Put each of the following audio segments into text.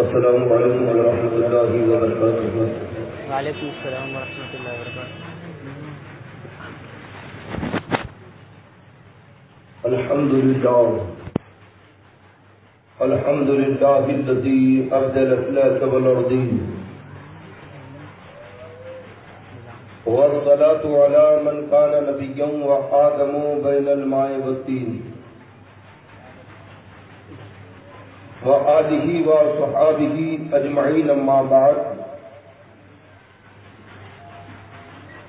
السلام علیکم ورحمۃ اللہ وبرکاتہ وعلیکم السلام ورحمۃ اللہ وبرکاتہ الحمد لله. الحمد لله الذي أبدل الأفلاك والأرضين والصلاة على من كان نبيا وحاكم بين الماء والدين وآله وصحابه أجمعين أما بعد.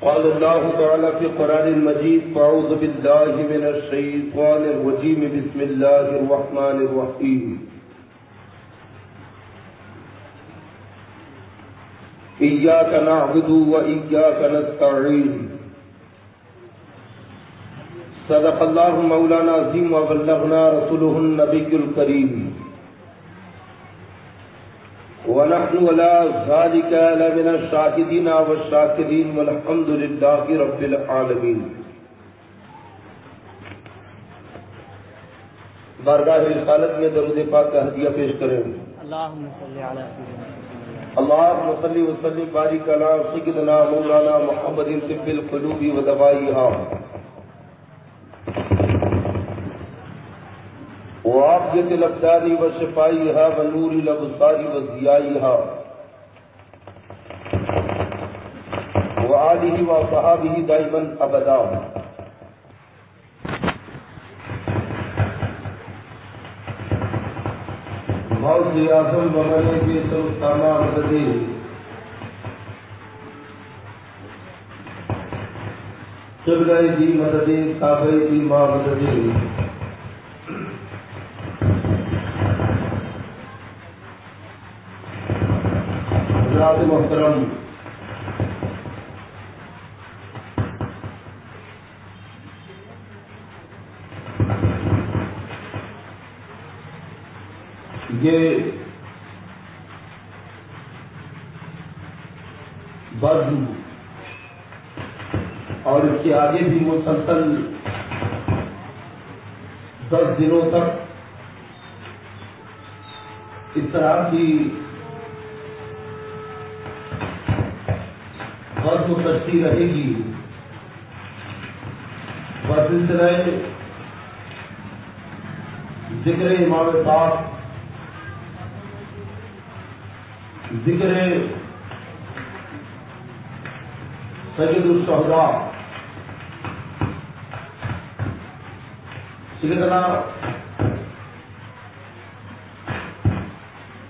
قال الله تعالى في القرآن المجيد فأعوذ بالله من الشيطان الرجيم بسم الله الرحمن الرحيم إياك نعبد وإياك نستعين. صدق الله مولانا عظيم وبلغنا رسوله النبي الكريم ونحن ولا ذلك لمن الشاهدين والشاكرين والحمد لله رب العالمين. بارگاہ رسالت میں درود پاک کا ہدیہ پیش کریں۔ اللهم صل على سيدنا اللهم صل وسلم بارك على سيدنا مولانا محمد طب القلوب ودوائها وعافية الأبدان وشفائها ونور الأبصار وضيائها وآله وصحابه دائما أبدا موت اعظم بغنے کے سلطانہ مددی قبلہ جی دی مددی صحابہ دی جی ماں مددی حضرات محترم، یہ بد اور اس کے آگے بھی مسلسل دس دنوں تک اس طرح کی غرض و کشتی رہے گی۔ بسلسلہ ذکر امام پاک، ذکر سید الشہداء سیدنا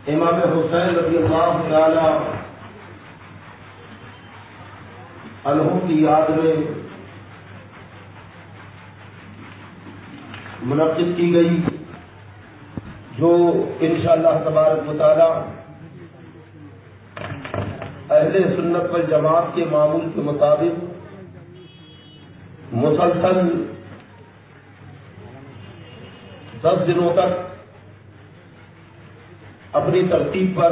امام حسین رضی اللہ تعالی عنہ کی یاد میں منعقد کی گئی، جو انشاءاللہ تبارک مطالعہ اہل سنت پر جماعت کے معمول کے مطابق مسلسل دس دنوں تک اپنی ترتیب پر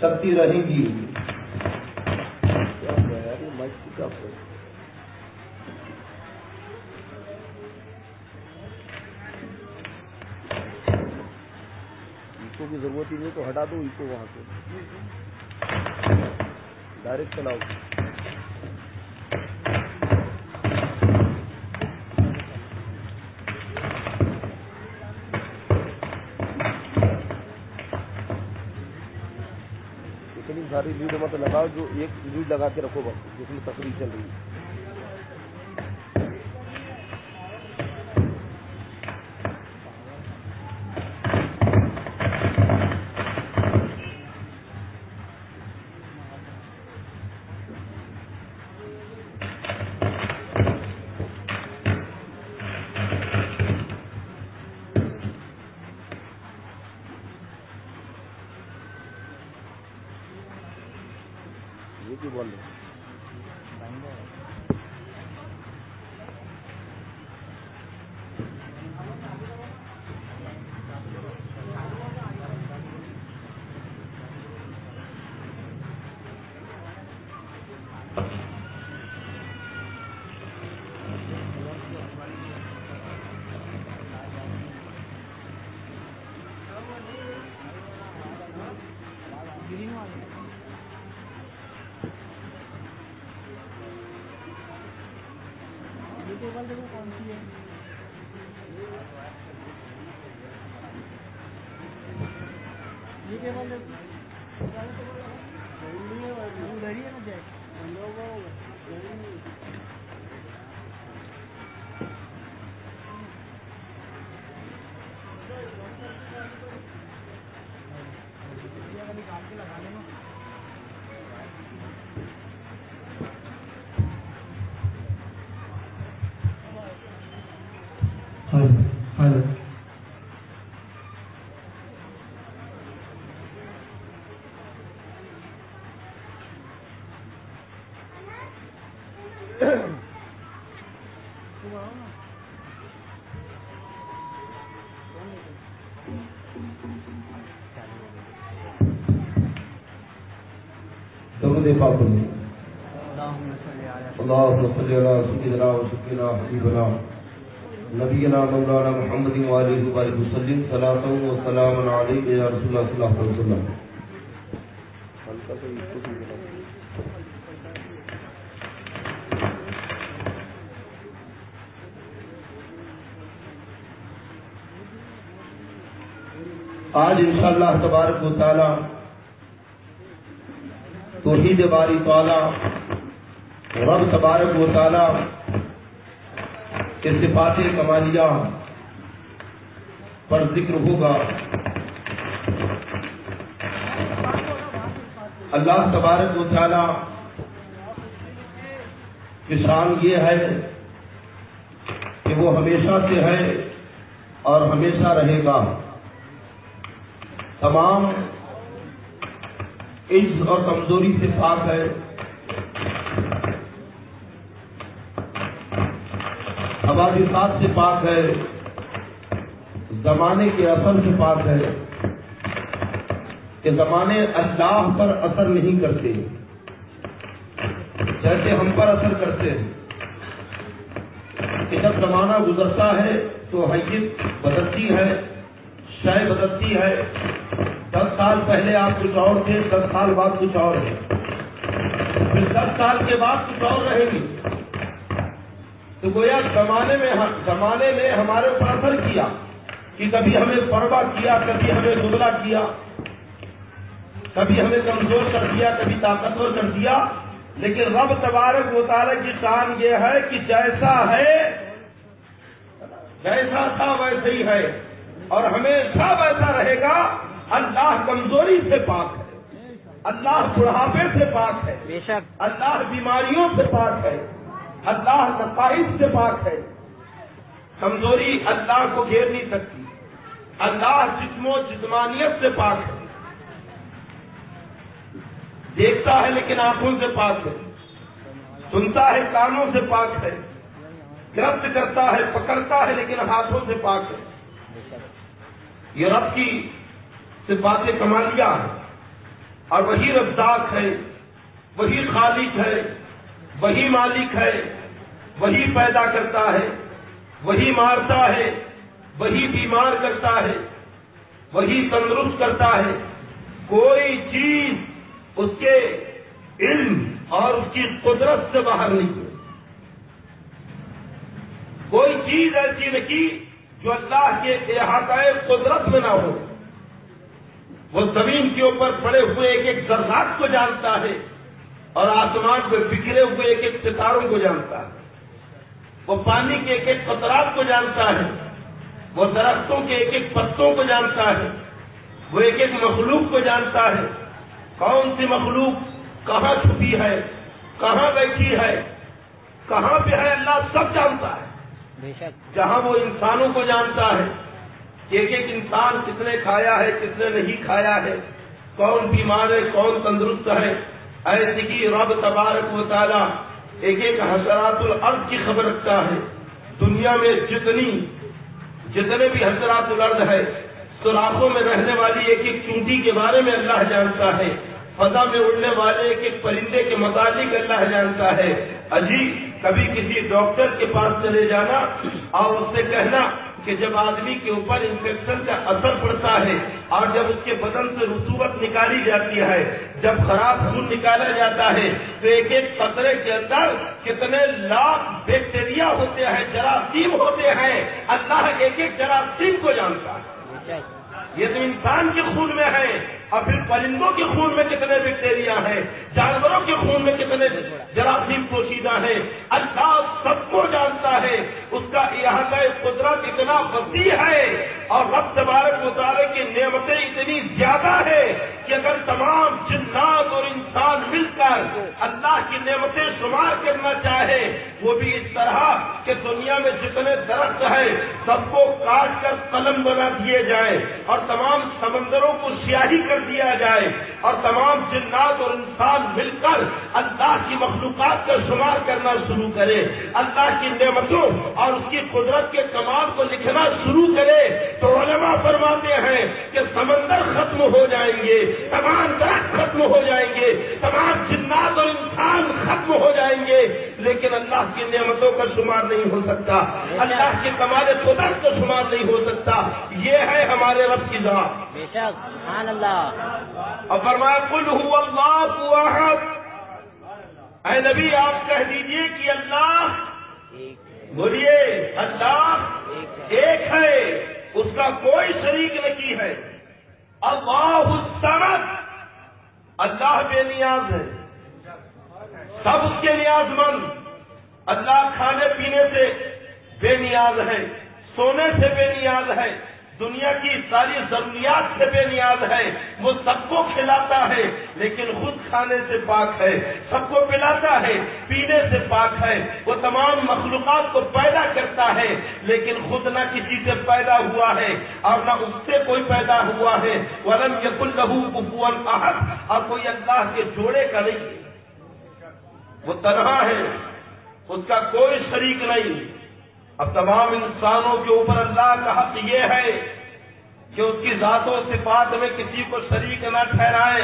چلتی رہیں گی۔ کو تو ہٹا دو اس کو وہاں سے۔ ڈائریکٹ چلاؤ۔ اتنی ساری لیڈ مت لگاؤ جو ایک لیڈ لگا کے رکھو بس، جس میں تقریب چل رہی ہے۔ درود پاک پڑھیں اللهم صل على اللهم صل على سيدنا وسيدنا حبيبنا نبينا مولانا محمد وسلم رسول وسلم سا اس کو بھی بنا آج انشاءاللہ تبارک و تعالی توحید باری تعالی، رب تبارک و تعالی کے صفات کمالیہ پر ذکر ہوگا۔ اللہ تبارک و تعالی کی شان یہ ہے کہ وہ ہمیشہ سے ہے اور ہمیشہ رہے گا۔ تمام عز اور کمزوری سے پاک ہے۔ حوادثات سے پاک ہے۔ زمانے کے اثر سے پاک ہے کہ زمانے اللہ پر اثر نہیں کرتے۔ جیسے ہم پر اثر کرتے ہیں کہ جب زمانہ گزرتا ہے تو حیثیت بدلتی ہے، شے بدلتی ہے۔ دس سال پہلے آپ کچھ اور تھے، دس سال بعد کچھ اور ہے۔ پھر دس سال کے بعد کچھ اور رہے گی۔ تو گویا زمانے میں زمانے نے ہمارے اوپر اثر کیا؟ کہ کبھی ہمیں پروا کیا، کبھی ہمیں دبلا کیا، کبھی ہمیں کمزور کر دیا، کبھی طاقتور کر دیا۔ لیکن رب تبارک مطالعہ کی شان یہ ہے کہ جیسا ہے، جیسا تھا ویسے ہی ہے۔ اور ہمیشہ ویسا رہے گا۔ اللہ کمزوری سے پاک ہے۔ اللہ بڑھاپے سے پاک ہے۔ بے شک۔ اللہ بیماریوں سے پاک ہے۔ اللہ نقائص سے پاک ہے۔ کمزوری اللہ کو گھیر نہیں سکتی۔ اللہ جسم و جسمانیت سے پاک ہے۔ دیکھتا ہے لیکن آنکھوں سے پاک ہے۔ سنتا ہے کانوں سے پاک ہے۔ گرفت کرتا ہے پکڑتا ہے لیکن ہاتھوں سے پاک ہے۔ یہ رب کی صفات کمالیہ ہے اور وہی رزاق ہے، وہی خالق ہے، وہی مالک ہے، وہی پیدا کرتا ہے، وہی مارتا ہے، وہی بیمار کرتا ہے، وہی تندرست کرتا ہے۔ کوئی چیز اس کے علم اور اس کی قدرت سے باہر نہیں ہے کوئی چیز ایسی نہیں جو اللہ کے احاطۂ قدرت میں نہ ہو۔ وہ زمین کے اوپر پڑے ہوئے ایک ایک ذرات کو جانتا ہے اور آسمان میں بکھرے ہوئے ایک ایک ستاروں کو جانتا ہے۔ وہ پانی کے ایک ایک قطرات کو جانتا ہے۔ وہ درختوں کے ایک ایک پتوں کو جانتا ہے۔ وہ ایک ایک مخلوق کو جانتا ہے۔ کون سی مخلوق کہاں چھپی ہے؟ کہاں بیٹھی ہے؟ کہاں پہ ہے؟ اللہ سب جانتا ہے۔ جہاں وہ انسانوں کو جانتا ہے۔ ایک ایک انسان کس نے کھایا ہے، کس نے نہیں کھایا ہے؟ کون بیمار ہے، کون تندرست ہے؟ ایسی کی رب تبارک و ایک ایک حضرات الارض کی خبر رکھتا ہے۔ دنیا میں جتنی، جتنے بھی حضرات الارض ہے، سوراخوں میں رہنے والی ایک ایک چونٹی کے بارے میں اللہ جانتا ہے۔ فضا میں اڑنے والے ایک ایک پرندے کے متعلق اللہ جانتا ہے۔ اجی کبھی کسی ڈاکٹر کے پاس چلے جانا اور اس سے کہنا کہ جب آدمی کے اوپر انفیکشن کا اثر پڑتا ہے اور جب اس کے بدن سے رسوبت نکالی جاتی ہے، جب خراب خون نکالا جاتا ہے، تو ایک ایک قطرے کے اندر کتنے لاکھ بیکٹیریا ہوتے ہیں، جراثیم ہوتے ہیں۔ اللہ ایک ایک جراثیم کو جانتا ہے۔ یہ تو انسان کے خون میں ہے۔ اور پھر پرندوں کے خون میں کتنے بیکٹیریا ہیں؟ جانوروں کے خون میں کتنے جراثیم پوشیدہ ہیں؟ اللہ سب کو جانتا ہے، اس کا یہاں کا قدرت اتنا وسیع ہے اور رب تبارک مطالعے کی نعمتیں اتنی زیادہ ہے کہ اگر تمام جنات اور انسان مل کر اللہ کی نعمتیں شمار کرنا چاہے، وہ بھی اس طرح کہ دنیا میں جتنے درخت ہیں، سب کو کاٹ کر قلم بنا دیے جائیں اور تمام سمندروں کو سیاہی کر دیا جائے اور تمام جنات اور انسان مل کر اللہ کی مخلوقات کا شمار کرنا شروع کرے، اللہ کی نعمتوں اور اس کی قدرت کے کمال کو لکھنا شروع کرے۔ تو علماء فرماتے ہیں کہ سمندر ختم ہو جائیں گے، تمام درخت ختم ہو جائیں گے، تمام جنات اور انسان ختم ہو جائیں گے، لیکن اللہ کی نعمتوں کا شمار نہیں ہو سکتا۔ اللہ کے کمال قدرت کا شمار نہیں ہو سکتا۔ یہ ہے ہمارے رب کی ذات۔ بے شک، سبحان اللہ۔ اور فرمایا کل ہوا اللہ احد. اے نبی، آپ کہہ دیجیے کہ اللہ بولیے، اللہ ایک ہے، اس کا کوئی شریک نہیں ہے. اللہ الصمد. اللہ بے نیاز ہے. سب اس کے نیاز مند. اللہ کھانے پینے سے بے نیاز ہے، سونے سے بے نیاز ہے. دنیا کی ساری ضروریات سے بے نیاز ہے، وہ سب کو کھلاتا ہے، لیکن خود کھانے سے پاک ہے، سب کو پلاتا ہے، پینے سے پاک ہے، وہ تمام مخلوقات کو پیدا کرتا ہے، لیکن خود نہ کسی سے پیدا ہوا ہے اور نہ اس سے کوئی پیدا ہوا ہے۔ ولم یق الہو احد، اور کوئی اللہ کے جوڑے کا نہیں۔ وہ تنہا ہے، اس کا کوئی شریک نہیں۔ اب تمام انسانوں کے اوپر اللہ کا حق یہ ہے کہ اس کی ذات و صفات میں کسی کو شریک نہ ٹھہرائے۔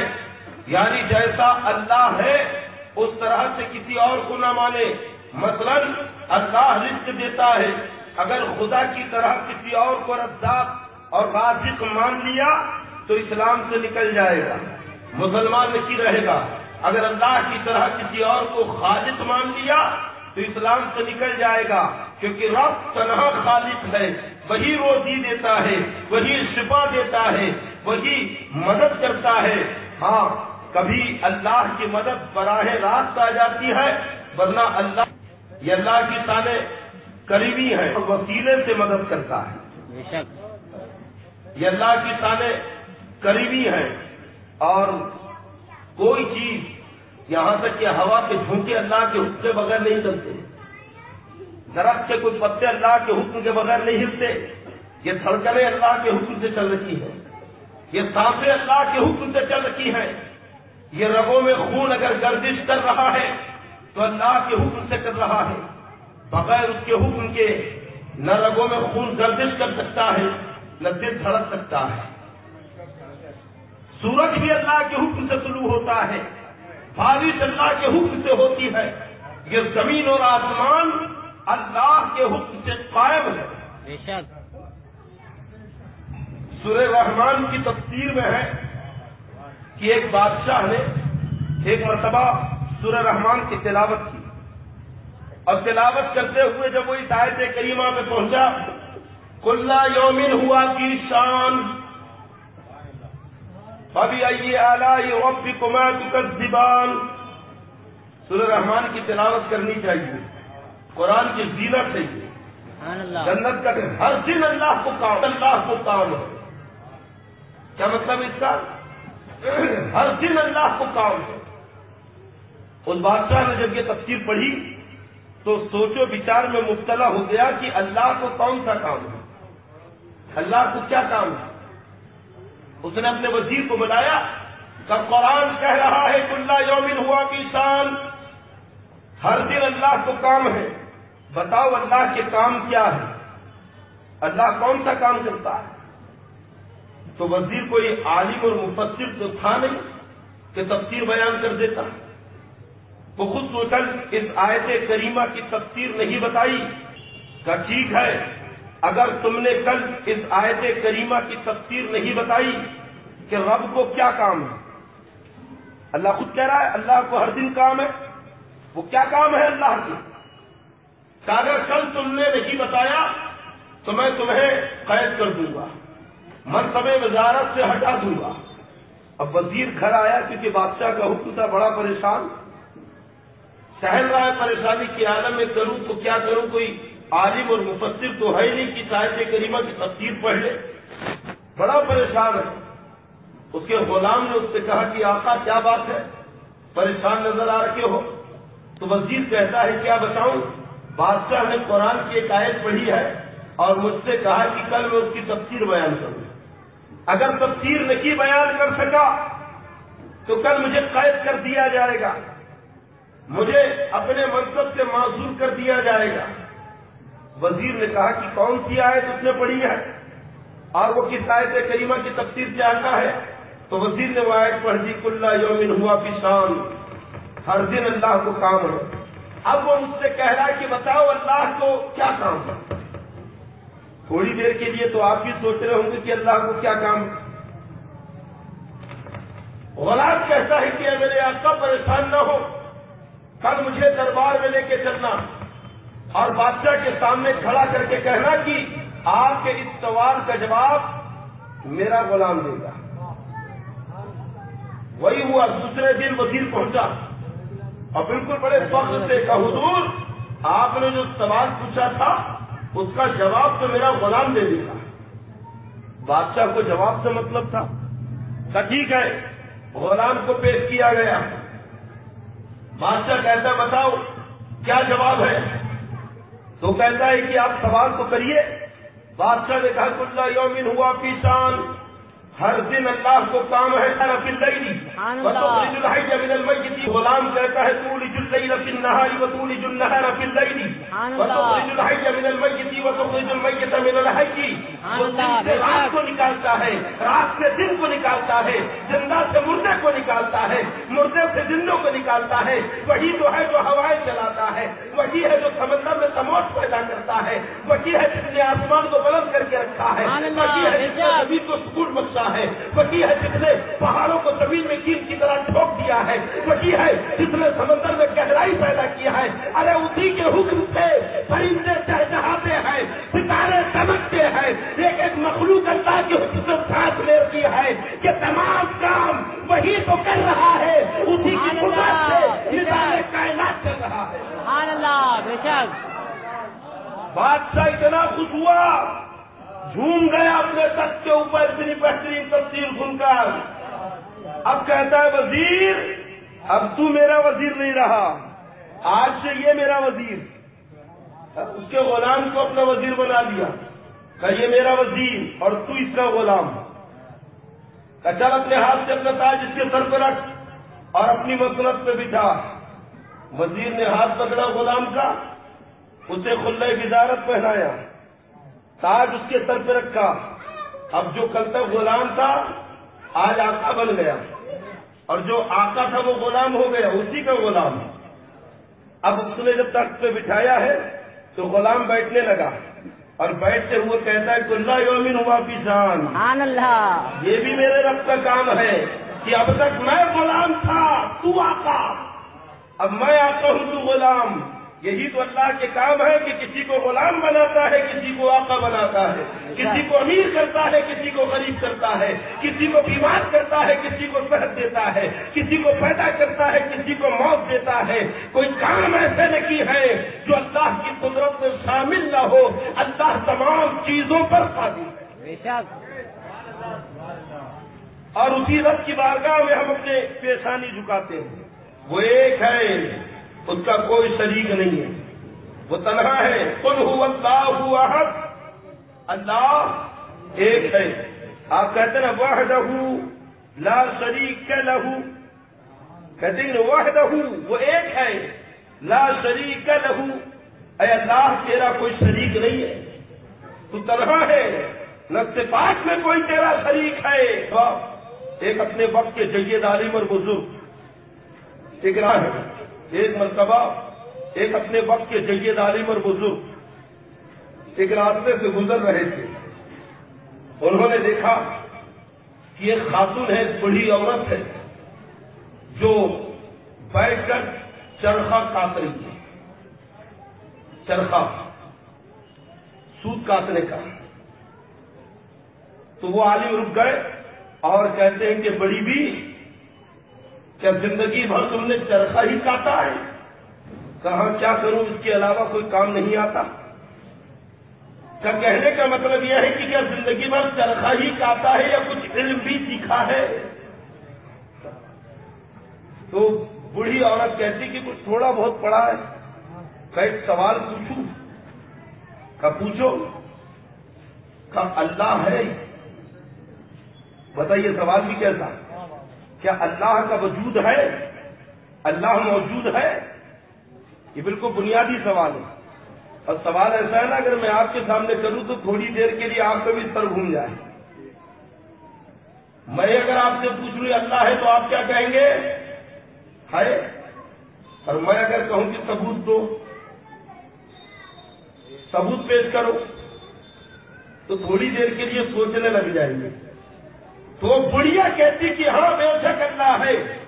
یعنی جیسا اللہ ہے، اس طرح سے کسی اور کو نہ مانے۔ مثلا، اللہ رزق دیتا ہے۔ اگر خدا کی طرح کسی اور کو رزاق اور رازق مان لیا، تو اسلام سے نکل جائے گا، مسلمان نہیں رہے گا۔ اگر اللہ کی طرح کسی اور کو خالق مان لیا، تو اسلام سے نکل جائے گا۔ کیونکہ رب تنہا خالق ہے وہی روزی دیتا ہے وہی شفا دیتا ہے وہی مدد کرتا ہے۔ ہاں کبھی اللہ کی مدد براہ راست آ جاتی ہے ورنہ اللہ یہ اللہ کی تانے قریبی ہے وسیلے سے مدد کرتا ہے۔ یہ اللہ کی تانے قریبی ہے۔ اور کوئی چیز یہاں تک کہ ہوا کے جھونکے اللہ کے حکم بغیر نہیں چلتے۔ درخت کے کوئی پتے اللہ کے حکم کے بغیر نہیں ہلتے۔ یہ دھڑکنیں اللہ کے حکم سے چل رہی ہیں۔ یہ سانسیں اللہ کے حکم سے چل رہی ہیں۔ یہ رگوں میں خون اگر گردش کر رہا ہے، تو اللہ کے حکم سے کر رہا ہے۔ بغیر اس کے حکم کے نہ رگوں میں خون گردش کر سکتا ہے، نہ دل دھڑک سکتا ہے۔ سورج بھی اللہ کے حکم سے طلوع ہوتا ہے۔ بارش اللہ کے حکم سے ہوتی ہے۔ یہ زمین اور آسمان اللہ کے حکم سے قائم ہے۔ بے شک۔ سورہ رحمان کی تفسیر میں ہے کہ ایک بادشاہ نے ایک مرتبہ سورہ رحمان کی تلاوت کی۔ اور تلاوت کرتے ہوئے جب وہ اس آیت کریمہ میں پہنچا کلّا یومن ہوا کی شان۔ ابھی آئیے اعلی وقت کمات زبان سورہ رحمان کی تلاوت کرنی چاہیے۔ قرآن کی زینت ہے جنت کا ہر دن اللہ کو کام اللہ کو کام ہے۔ کیا مطلب اس کا؟ ہر دن اللہ کو کام ہے۔ اس بادشاہ نے جب یہ تفسیر پڑھی تو سوچو بچار میں مبتلا ہو گیا کہ اللہ کو کون سا کام ہے؟ اللہ کو کیا کام ہے؟ اس نے اپنے وزیر کو بلایا کہ قرآن کہہ رہا ہے کلّا یومن ہوا کی شان۔ ہر دن اللہ کو کام ہے۔ بتاؤ اللہ کے کام کیا ہے؟ اللہ کون سا کام کرتا ہے؟ تو وزیر کوئی عالم اور مفسر تو تھا نہیں کہ تفسیر بیان کر دیتا؟ وہ خود سوچا اس آیت کریمہ کی تفسیر نہیں بتائی کہ ٹھیک ہے، اگر تم نے کل اس آیت کریمہ کی تفسیر نہیں بتائی کہ رب کو کیا کام ہے؟ اللہ خود کہہ رہا ہے، اللہ کو ہر دن کام ہے، وہ کیا کام ہے اللہ کی کہ اگر کل تم نے نہیں بتایا تو میں تمہیں قید کر دوں گا، مرتبہ وزارت سے ہٹا دوں گا۔ اب وزیر گھر آیا کیونکہ بادشاہ کا حکم تھا، بڑا پریشان۔ سہل رہا ہے پریشانی کی عالم میں کروں تو کیا کروں؟ کوئی عالم اور مفسر تو ہے نہیں کہ شاید کریمہ کی تفسیر پڑھ لے۔ بڑا پریشان ہے۔ اس کے غلام نے اس سے کہا کہ آقا، کیا بات ہے؟ پریشان نظر آ رکھے ہو؟ تو وزیر کہتا ہے، کیا بتاؤں؟ بادشاہ نے قرآن کی ایک آیت پڑھی ہے اور مجھ سے کہا کہ کل میں اس کی تفسیر بیان کروں اگر تفسیر نہیں بیان کر سکا، تو کل مجھے قید کر دیا جائے گا۔ مجھے اپنے منصب سے معذور کر دیا جائے گا۔ وزیر نے کہا کہ کون سی آیت اس نے پڑھی ہے؟ اور وہ کس آیت کریمہ کی تفسیر جاننا ہے؟ تو وزیر نے وہ آیت پڑھ دی کلّا یومن ہوا کسان ہر دن اللہ کو کام ہے۔ اب وہ مجھ سے کہہ رہا ہے کہ بتاؤ اللہ کو کیا کام ہے؟ تھوڑی دیر کے لیے تو آپ بھی سوچ رہے ہوں گے کہ اللہ کو کیا کام ہے؟ غلام کہتا ہے کہ میرے آقا، پریشان نہ ہو۔ کل مجھے دربار میں لے کے چلنا۔ اور بادشاہ کے سامنے کھڑا کر کے کہنا کہ آپ کے اس سوال کا جواب میرا غلام دے گا۔ وہی ہوا، دوسرے دن وزیر پہنچا۔ اور بالکل بڑے فخر سے کہ حضور، آپ نے جو سوال پوچھا تھا، اس کا جواب تو میرا غلام دے دے گا بادشاہ کو جواب سے مطلب تھا کہ ٹھیک ہے، غلام کو پیش کیا گیا. بادشاہ کہتا، بتاؤ، کیا جواب ہے؟ تو کہتا ہے کہ آپ سوال تو کریے۔ بادشاہ نے کہا کلّا یومن ہوا پیشان ہر الله سبحانه وتعالى کام ہے طرف وتخرج الحي من الميت غلام کہتا تولج الليل في النهار وتولج النهار في الليل. وتخرج الحی من المیت وتخرج المیت من الحی وہ دن سے رات کو نکالتا ہے رات سے دن کو نکالتا ہے زندہ سے مردے کو نکالتا ہے مردے سے زندوں کو نکالتا ہے وہی تو ہے جو ہوائیں چلاتا ہے وہی ہے جو سمندر میں تموش پیدا کرتا ہے وہی ہے جس نے آسمان کو بلند کر کے رکھا ہے وہی ہے جس نے زمین کو سکون بخشا ہے وہی ہے جس نے پہاڑوں کو زمین میں کیل کی طرح ٹھوک دیا ہے وہی ہے جس نے سمندر میں گہرائی پیدا کیا ہے۔ ارے اسی کے حکم سے پرندے چہچہاتے ہیں ستارے چمکتے ہیں ایک ایک مخلوق اللہ کی سے ساتھ لیتی ہے کہ تمام کام وہی تو کر رہا ہے اسی کی قدرت سے نظام کائنات کر رہا ہے۔ سبحان اللہ بے شک۔ بادشاہ اتنا خوش ہوا جھوم گیا اپنے تخت کے اوپر اتنی بہترین تفصیل سن کر۔ اب کہتا ہے وزیر اب تو میرا وزیر نہیں رہا۔ آج سے یہ میرا وزیر۔ اس کے غلام کو اپنا وزیر بنا لیا۔ کہ یہ میرا وزیر اور تو اس کا غلام۔ کہ چل اپنے ہاتھ سے اپنا تاج اس کے سر پہ رکھ اور اپنی مسلط پہ بٹھا۔ وزیر نے ہاتھ پکڑا غلام کا، اسے خلۂ وزارت پہنایا۔ تاج اس کے سر پہ رکھا۔ اب جو کل تک غلام تھا، آج آقا بن گیا۔ اور جو آقا تھا، وہ غلام ہو گیا، اسی کا غلام۔ اب اس نے جب تخت پہ بٹھایا ہے تو غلام بیٹھنے لگا اور بیٹھتے ہوئے کہتا ہے کہ اللہ یومن ہوا سبحان اللہ یہ بھی میرے رب کا کام ہے کہ اب تک میں غلام تھا تو آقا۔ اب میں آتا ہوں تو غلام۔ یہی تو اللہ کے کام ہے کہ کسی کو غلام بناتا ہے کسی کو آقا بناتا ہے۔ کسی کو امیر کرتا ہے کسی کو غریب کرتا ہے۔ کسی کو بیمار کرتا ہے کسی کو صحت دیتا ہے۔ کسی کو پیدا کرتا ہے کسی کو موت دیتا ہے۔ کوئی کام ایسے نہیں ہے جو اللہ کی قدرت میں شامل نہ ہو۔ اللہ تمام چیزوں پر قادر ہے۔ اور اسی رب کی بارگاہ میں ہم اپنے پیشانی جھکاتے ہیں۔ وہ ایک ہے۔ اس کا کوئی شریک نہیں ہے۔ وہ تنہا ہے۔ کل ہو اللہ احد۔ اللہ ایک ہے۔ آپ کہتے ہیں وہ لا شریک لہو کہتے ہیں وہ وہ ایک ہے۔ لا شریک لہو اے اللہ، تیرا کوئی شریک نہیں ہے۔ تو تنہا ہے۔ نہ صفات میں کوئی تیرا شریک ہے۔ ایک اپنے وقت کے جگید عالم اور بزرگ۔ ایک راہ ہے۔ ایک مرتبہ ایک اپنے وقت کے جید عالم اور بزرگ ایک راستے سے گزر رہے تھے انہوں نے دیکھا کہ ایک خاتون ہے بڑی عورت ہے جو بیٹھ کر چرخا کاٹ رہی ہے۔ چرخا سود کاٹنے کا۔ تو وہ عالم رک گئے اور کہتے ہیں کہ بڑی بھی کیا زندگی بھر تم نے چرخا ہی کاٹا ہے؟ کہاں کیا کروں؟ اس کے علاوہ کوئی کام نہیں آتا۔ کیا کہنے کا مطلب یہ ہے کہ کیا زندگی بھر چرخا ہی کاٹا ہے یا کچھ علم بھی سیکھا ہے؟ تو بوڑھی عورت کہتی کہ کچھ تھوڑا بہت پڑا ہے۔ کہ ایک سوال پوچھوں۔ کا پوچھو۔ کا اللہ ہے۔ بتائیے، سوال بھی کیسا؟ کیا اللہ کا وجود ہے؟ اللہ موجود ہے؟ یہ بالکل بنیادی سوال ہے۔ اور سوال ایسا ہے نا، اگر میں آپ کے سامنے کروں تو تھوڑی دیر کے لیے آپ کا بھی سر گھوم جائے۔ میں اگر آپ سے پوچھ لوں اللہ ہے تو آپ کیا کہیں گے؟ ہے اور میں اگر کہوں کہ ثبوت دو، ثبوت پیش کرو، تو تھوڑی دیر کے لیے سوچنے لگ جائیں گے۔ تو بڑھیا کہتی کہ ہاں بے شک اللہ ہے۔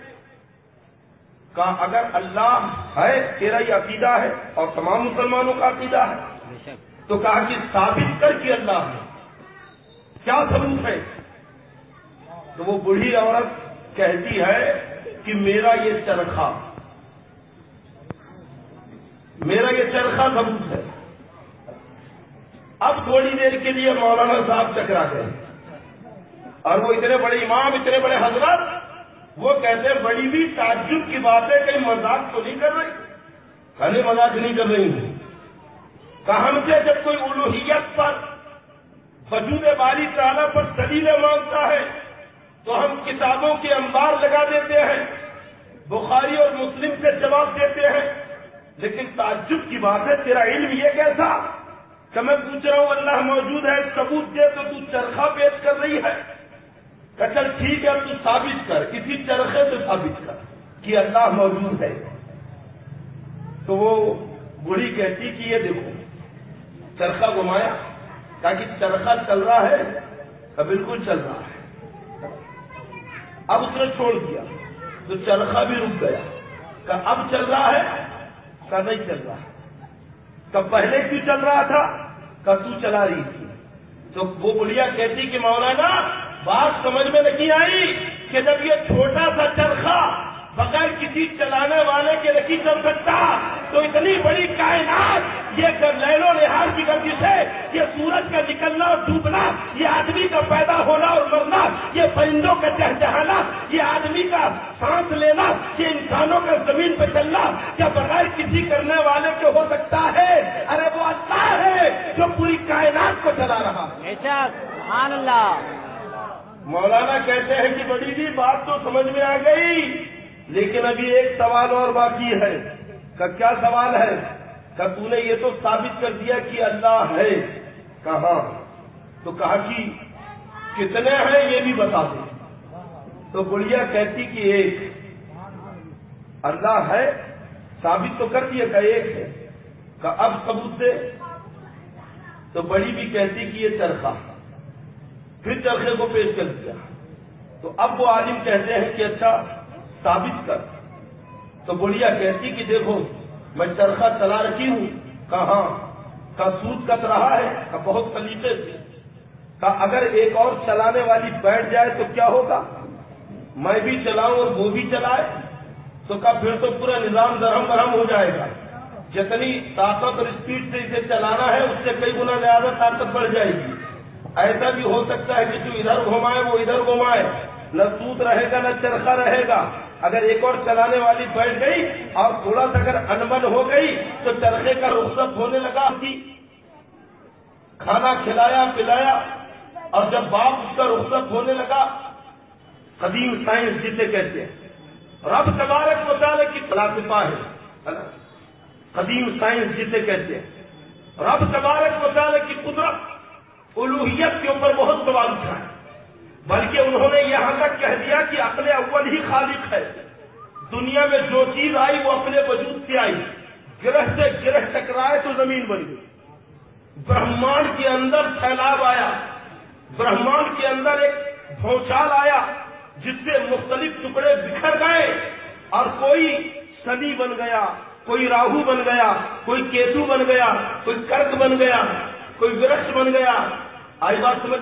کہا اگر اللہ ہے تیرا یہ عقیدہ ہے اور تمام مسلمانوں کا عقیدہ ہے۔ تو کہا کہ ثابت کر کے اللہ ہے۔ کیا ثبوت ہے؟ تو وہ بڑھی عورت کہتی ہے کہ میرا یہ چرخا میرا یہ چرخا ثبوت ہے۔ اب تھوڑی دیر کے لیے مولانا صاحب چکرا گئے۔ اور وہ اتنے بڑے امام، اتنے بڑے حضرت وہ کہتے ہیں بڑی بھی تعجب کی بات ہے، کہیں مذاق تو نہیں کر رہی۔ کھانے مذاق نہیں کر رہی ہوں ہم سے جب کوئی الوحیت پر وجود باری تعالیٰ پر دلیلیں مانگتا ہے، تو ہم کتابوں کے انبار لگا دیتے ہیں۔ بخاری اور مسلم سے جواب دیتے ہیں۔ لیکن تعجب کی بات ہے، تیرا علم یہ کیسا؟ کہ میں پوچھ رہا ہوں، اللہ موجود ہے، ثبوت دے تو تو چرخا پیش کر رہی ہے۔ کہ چل ٹھیک ہے تو ثابت کر کسی چرخے سے ثابت کر کہ اللہ موجود ہے۔ تو وہ بڑھی کہتی کہ یہ دیکھو چرخا گھمایا کہا کہ چرخا چل رہا ہے کہ بالکل چل رہا ہے۔ اب اس نے چھوڑ دیا، تو چرخا بھی رک گیا۔ کہ اب چل رہا ہے کہ نہیں چل رہا۔ کہ پہلے کیوں چل رہا تھا؟ کہ تو چلا رہی تھی۔ تو وہ بڑھیا کہتی کہ مولانا بات سمجھ میں نہیں آئی کہ جب یہ چھوٹا سا چرخا بغیر کسی چلانے والے کے نہیں چل سکتا، تو اتنی بڑی کائنات یہ لہلو لحاظ کی گردش ہے یہ سورج کا نکلنا اور ڈوبنا، یہ آدمی کا پیدا ہونا اور مرنا، یہ پرندوں کا چہچہانا، یہ آدمی کا سانس لینا، یہ انسانوں کا زمین پہ چلنا کیا بغیر کسی کرنے والے کے ہو سکتا ہے؟ ارے وہ اللہ ہے جو پوری کائنات کو چلا رہا بے شک، سبحان اللہ۔ مولانا کہتے ہیں کہ بڑی جی بات تو سمجھ میں آ گئی، لیکن ابھی ایک سوال اور باقی ہے۔ کہ کیا سوال ہے؟ کہ تو نے یہ تو ثابت کر دیا کہ اللہ ہے۔ کہاں؟ تو کہا کہ کتنے ہیں یہ بھی بتا دیں تو بڑھیا کہتی کہ ایک۔ اللہ ہے، ثابت تو کر دیا کہ ایک ہے۔ کہ اب ثبوت دے۔ تو بڑی بھی کہتی کہ یہ چرخا پھر چرخے کو پیش کر دیا۔ تو اب وہ عالم کہتے ہیں کہ اچھا ثابت کر۔ تو بڑھیا کہتی کہ دیکھو، میں چرخا چلا رکھی ہوں۔ کہاں؟ کا سود کت رہا ہے؟ کا بہت سلیقے سے کا اگر ایک اور چلانے والی بیٹھ جائے تو کیا ہوگا؟ میں بھی چلاؤں اور وہ بھی چلائے۔ تو کا پھر تو پورا نظام درہم برہم ہو جائے گا۔ جتنی طاقت اور اسپیڈ سے اسے چلانا ہے، اس سے کئی گنا زیادہ طاقت بڑھ جائے گی۔ ایسا بھی ہو سکتا ہے کہ جو ادھر گھمائے وہ ادھر گھمائے، نہ سوت رہے گا، نہ چرخا رہے گا۔ اگر ایک اور چلانے والی بیٹھ گئی اور تھوڑا سا اگر انبن ہو گئی تو چرخے کا رخصت ہونے لگا۔ تھی کھانا کھلایا، پلایا اور جب باپ اس کا رخصت ہونے لگا، قدیم سائنس جسے کہتے ہیں، رب تبارک مطالعے کی فلاسفہ ہے قدیم سائنس جسے کہتے ہیں، رب تبارک مطالعے کی قدرت الوحیت کے اوپر بہت سوال اٹھائے بلکہ انہوں نے یہاں تک کہہ دیا کہ اپنے اول ہی خالق ہے۔ دنیا میں جو چیز آئی وہ اپنے وجود سے آئی۔ گرہ سے گرہ ٹکرائے تو زمین بن گئی۔ برہمانڈ کے اندر سیلاب آیا۔ برہمانڈ کے اندر ایک بھوچال آیا جس سے مختلف ٹکڑے بکھر گئے اور کوئی سنی بن گیا، کوئی راہو بن گیا، کوئی کیتو بن گیا، کوئی کرک بن گیا۔ کوئی ورکش بن گیا۔ آئی بات سمجھ۔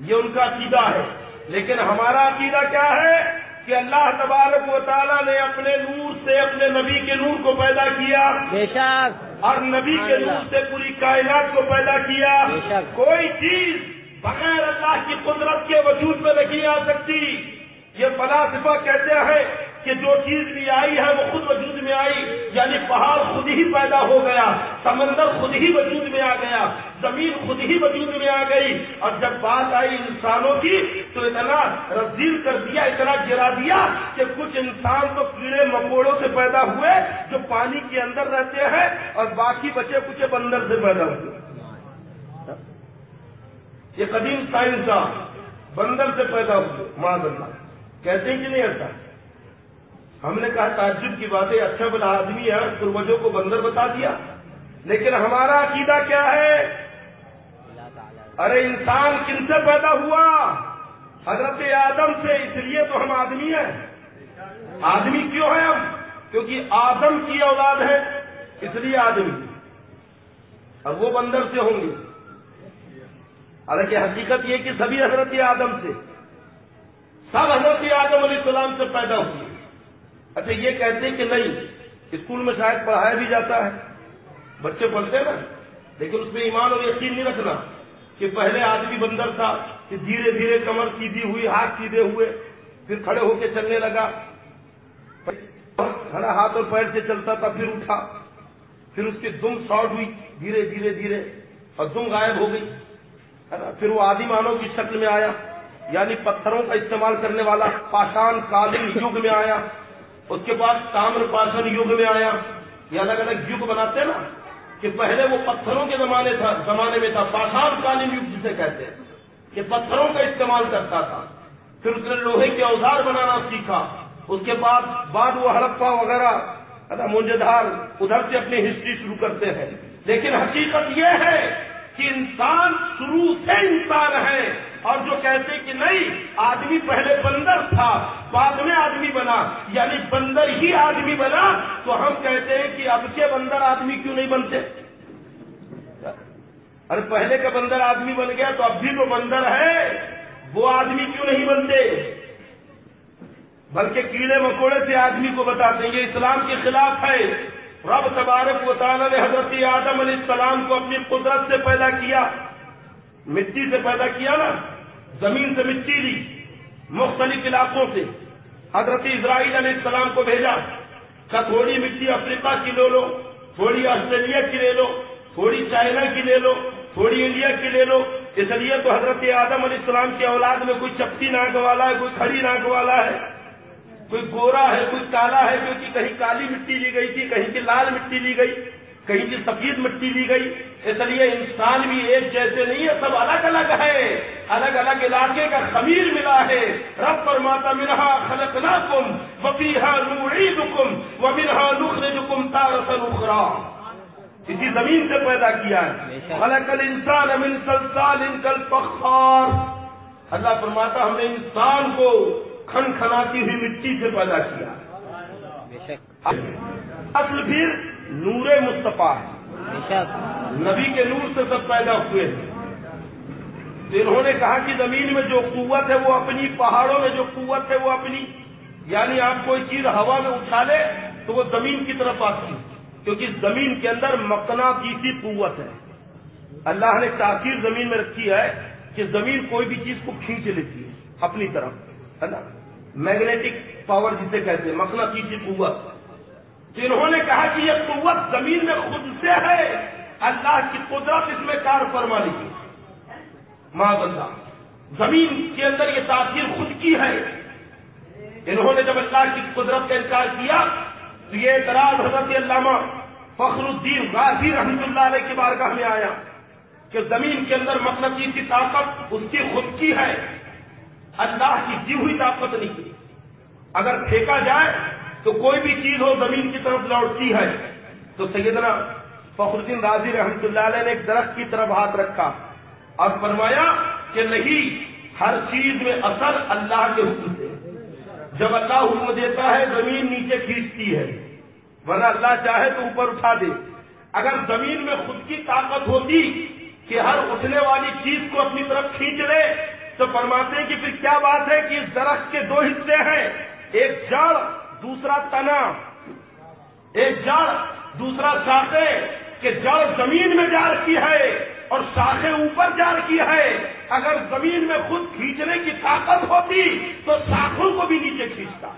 یہ ان کا عقیدہ ہے۔ لیکن ہمارا عقیدہ کیا ہے کہ اللہ تبارک و تعالیٰ نے اپنے نور سے اپنے نبی کے نور کو پیدا کیا۔ بے شک۔ اور نبی کے نور سے پوری کائنات کو پیدا کیا۔ کوئی چیز بغیر اللہ کی قدرت کے وجود میں نہیں آ سکتی۔ یہ فلاسفہ کہتے ہیں کہ جو چیز بھی آئی ہے وہ خود وجود میں آئی یعنی پہاڑ خود ہی پیدا ہو گیا، سمندر خود ہی وجود میں آ گیا، زمین خود ہی وجود میں آ گئی۔ اور جب بات آئی انسانوں کی، تو اتنا رزیل کر دیا، اتنا گرا دیا کہ کچھ انسان تو کیڑے مکوڑوں سے پیدا ہوئے جو پانی کے اندر رہتے ہیں اور باقی بچے کچھ بندر سے پیدا ہوئے۔ یہ قدیم سائنس بندر سے پیدا ہوئے، ماں بندر۔ کہتے ہیں کہ نہیں ایسا؟ ہم نے کہا تعجب کی بات ہے اچھا بلا آدمی ہے پروجوں کو بندر بتا دیا۔ لیکن ہمارا عقیدہ کیا ہے؟ ارے انسان کن سے پیدا ہوا؟ حضرت آدم سے، اس لیے تو ہم آدمی ہیں۔ آدمی کیوں ہیں ہم؟ کیونکہ آدم کی اولاد ہے، اس لیے آدمی۔ اب وہ بندر سے ہوں گے۔ حالانکہ حقیقت یہ کہ سبھی حضرت آدم سے، سب حضرت آدم علیہ السلام سے پیدا ہوئی اچھا یہ کہتے ہیں کہ نہیں، اسکول میں شاید پڑھایا بھی جاتا ہے۔ بچے پڑھتے ہیں نا، لیکن اس میں ایمان اور یقین نہیں رکھنا کہ پہلے آدمی بندر تھا، کہ دھیرے دھیرے کمر سیدھی ہوئی، ہاتھ سیدھے ہوئے، پھر کھڑے ہو کے چلنے لگا۔ کھڑا ہاتھ اور پیر سے چلتا تھا، پھر اٹھا۔ پھر اس کی دم شارٹ ہوئی، دھیرے دھیرے دھیرے، اور دم غائب ہو گئی۔ پھر وہ آدی مانو کی شکل میں آیا یعنی پتھروں کا استعمال کرنے والا پاشان قالین یگ میں آیا۔ اس کے بعد تامر پاشن یگ میں آیا۔ یہ الگ الگ یگ بناتے ہیں نا، کہ پہلے وہ پتھروں کے زمانے تھا، زمانے میں تھا پاشان قالین یگ جسے کہتے ہیں، کہ پتھروں کا استعمال کرتا تھا۔ پھر اس نے لوہے کے اوزار بنانا سیکھا۔ اس کے بعد بعد وہ ہڑپا وغیرہ دھار ادھر سے اپنی ہسٹری شروع کرتے ہیں۔ لیکن حقیقت یہ ہے کہ انسان شروع سے انسان ہے۔ اور جو کہتے کہ نہیں، آدمی پہلے بندر تھا، بعد میں آدمی بنا یعنی بندر ہی آدمی بنا، تو ہم کہتے ہیں کہ اب کے بندر آدمی کیوں نہیں بنتے؟ ارے پہلے کا بندر آدمی بن گیا تو اب بھی وہ بندر ہے، وہ آدمی کیوں نہیں بنتے؟ بلکہ کیڑے مکوڑے سے آدمی کو بتاتے ہیں، یہ اسلام کے خلاف ہے۔ رب تبارک و تعالی نے حضرت آدم علیہ السلام کو اپنی قدرت سے پیدا کیا۔ مٹی سے پیدا کیا نا؟ زمین سے مٹی لی، مختلف علاقوں سے۔ حضرت اسرائیل علیہ السلام کو بھیجا۔ کیا تھوڑی مٹی افریقہ کی لے لو، تھوڑی آسٹریلیا کی لے لو، تھوڑی چائنا کی لے لو، تھوڑی انڈیا کی لے لو۔ اس لیے تو حضرت آدم علیہ السلام کی اولاد میں کوئی چپٹی ناک والا ہے، کوئی کھڑی ناک والا ہے؟ کوئی گورا ہے، کوئی کالا ہے، کیونکہ کہیں کالی مٹی لی گئی تھی، کہیں کی لال مٹی لی گئی، کہیں کی سفید مٹی لی گئی۔ اس لیے انسان بھی ایک جیسے نہیں ہے سب الگ الگ ہے۔ الگ الگ علاقے کا خمیر ملا ہے۔ رب پر ماتا منہا خلقناکم وفیہا نعیدکم ومنہا نخرجکم تارسا اخرى. اسی زمین سے پیدا کیا ہے۔ خلق الانسان من سلسال کل پخار اللہ فرماتا ہم نے انسان کو کھن کھناتی ہوئی مٹی سے پیدا کیا۔ اصل پھر نور مصطفیٰ ہے۔ نبی کے نور سے سب پیدا ہوئے تھے انہوں نے کہا کہ زمین میں جو قوت ہے وہ اپنی پہاڑوں میں جو قوت ہے وہ اپنی یعنی آپ کوئی چیز ہوا میں اٹھالے تو وہ زمین کی طرف آتی۔ ہے کیونکہ زمین کے اندر مقناطیسی قوت ہے۔ اللہ نے تاخیر زمین میں رکھی ہے کہ زمین کوئی بھی چیز کو کھینچ لیتی ہے، اپنی طرف۔ ہے نا؟ میگنیٹک پاور جسے کہتے ہیں، مقناطیسی قوت۔ جنہوں نے کہا کہ یہ قوت زمین میں خود سے ہے، اللہ کی قدرت اس میں کار فرما لی ماں اللہ زمین کے اندر یہ تاثیر خود کی ہے۔ انہوں نے جب اللہ کی قدرت کا انکار کیا، تو یہ اعتراض حضرت علامہ فخر الدین غازی رحمت اللہ علیہ کی بارگاہ میں آیا کہ زمین کے اندر مطلب کی کی طاقت اس کی خود کی ہے۔ اللہ کی دی ہوئی طاقت نہیں۔ اگر پھینکا جائے تو کوئی بھی چیز ہو زمین کی طرف لوٹتی ہے۔ تو سیدنا فخر الدین راضی رحمتہ اللہ علیہ نے ایک درخت کی طرف ہاتھ رکھا اور فرمایا کہ نہیں، ہر چیز میں اثر اللہ کے حکم سے جب اللہ حکم دیتا ہے، زمین نیچے کھینچتی ہے۔ ورنہ اللہ چاہے تو اوپر اٹھا دے۔ اگر زمین میں خود کی طاقت ہوتی کہ ہر اٹھنے والی چیز کو اپنی طرف کھینچ لے، تو فرماتے ہیں کہ پھر کیا بات ہے کہ اس درخت کے دو حصے ہیں۔ ایک جڑ دوسرا تنا ایک جڑ دوسرا شاخے کہ جڑ زمین میں جا رکھی ہے اور شاخیں اوپر جا رکھی ہے۔ اگر زمین میں خود کھینچنے کی طاقت ہوتی تو شاخوں کو بھی نیچے کھینچتا۔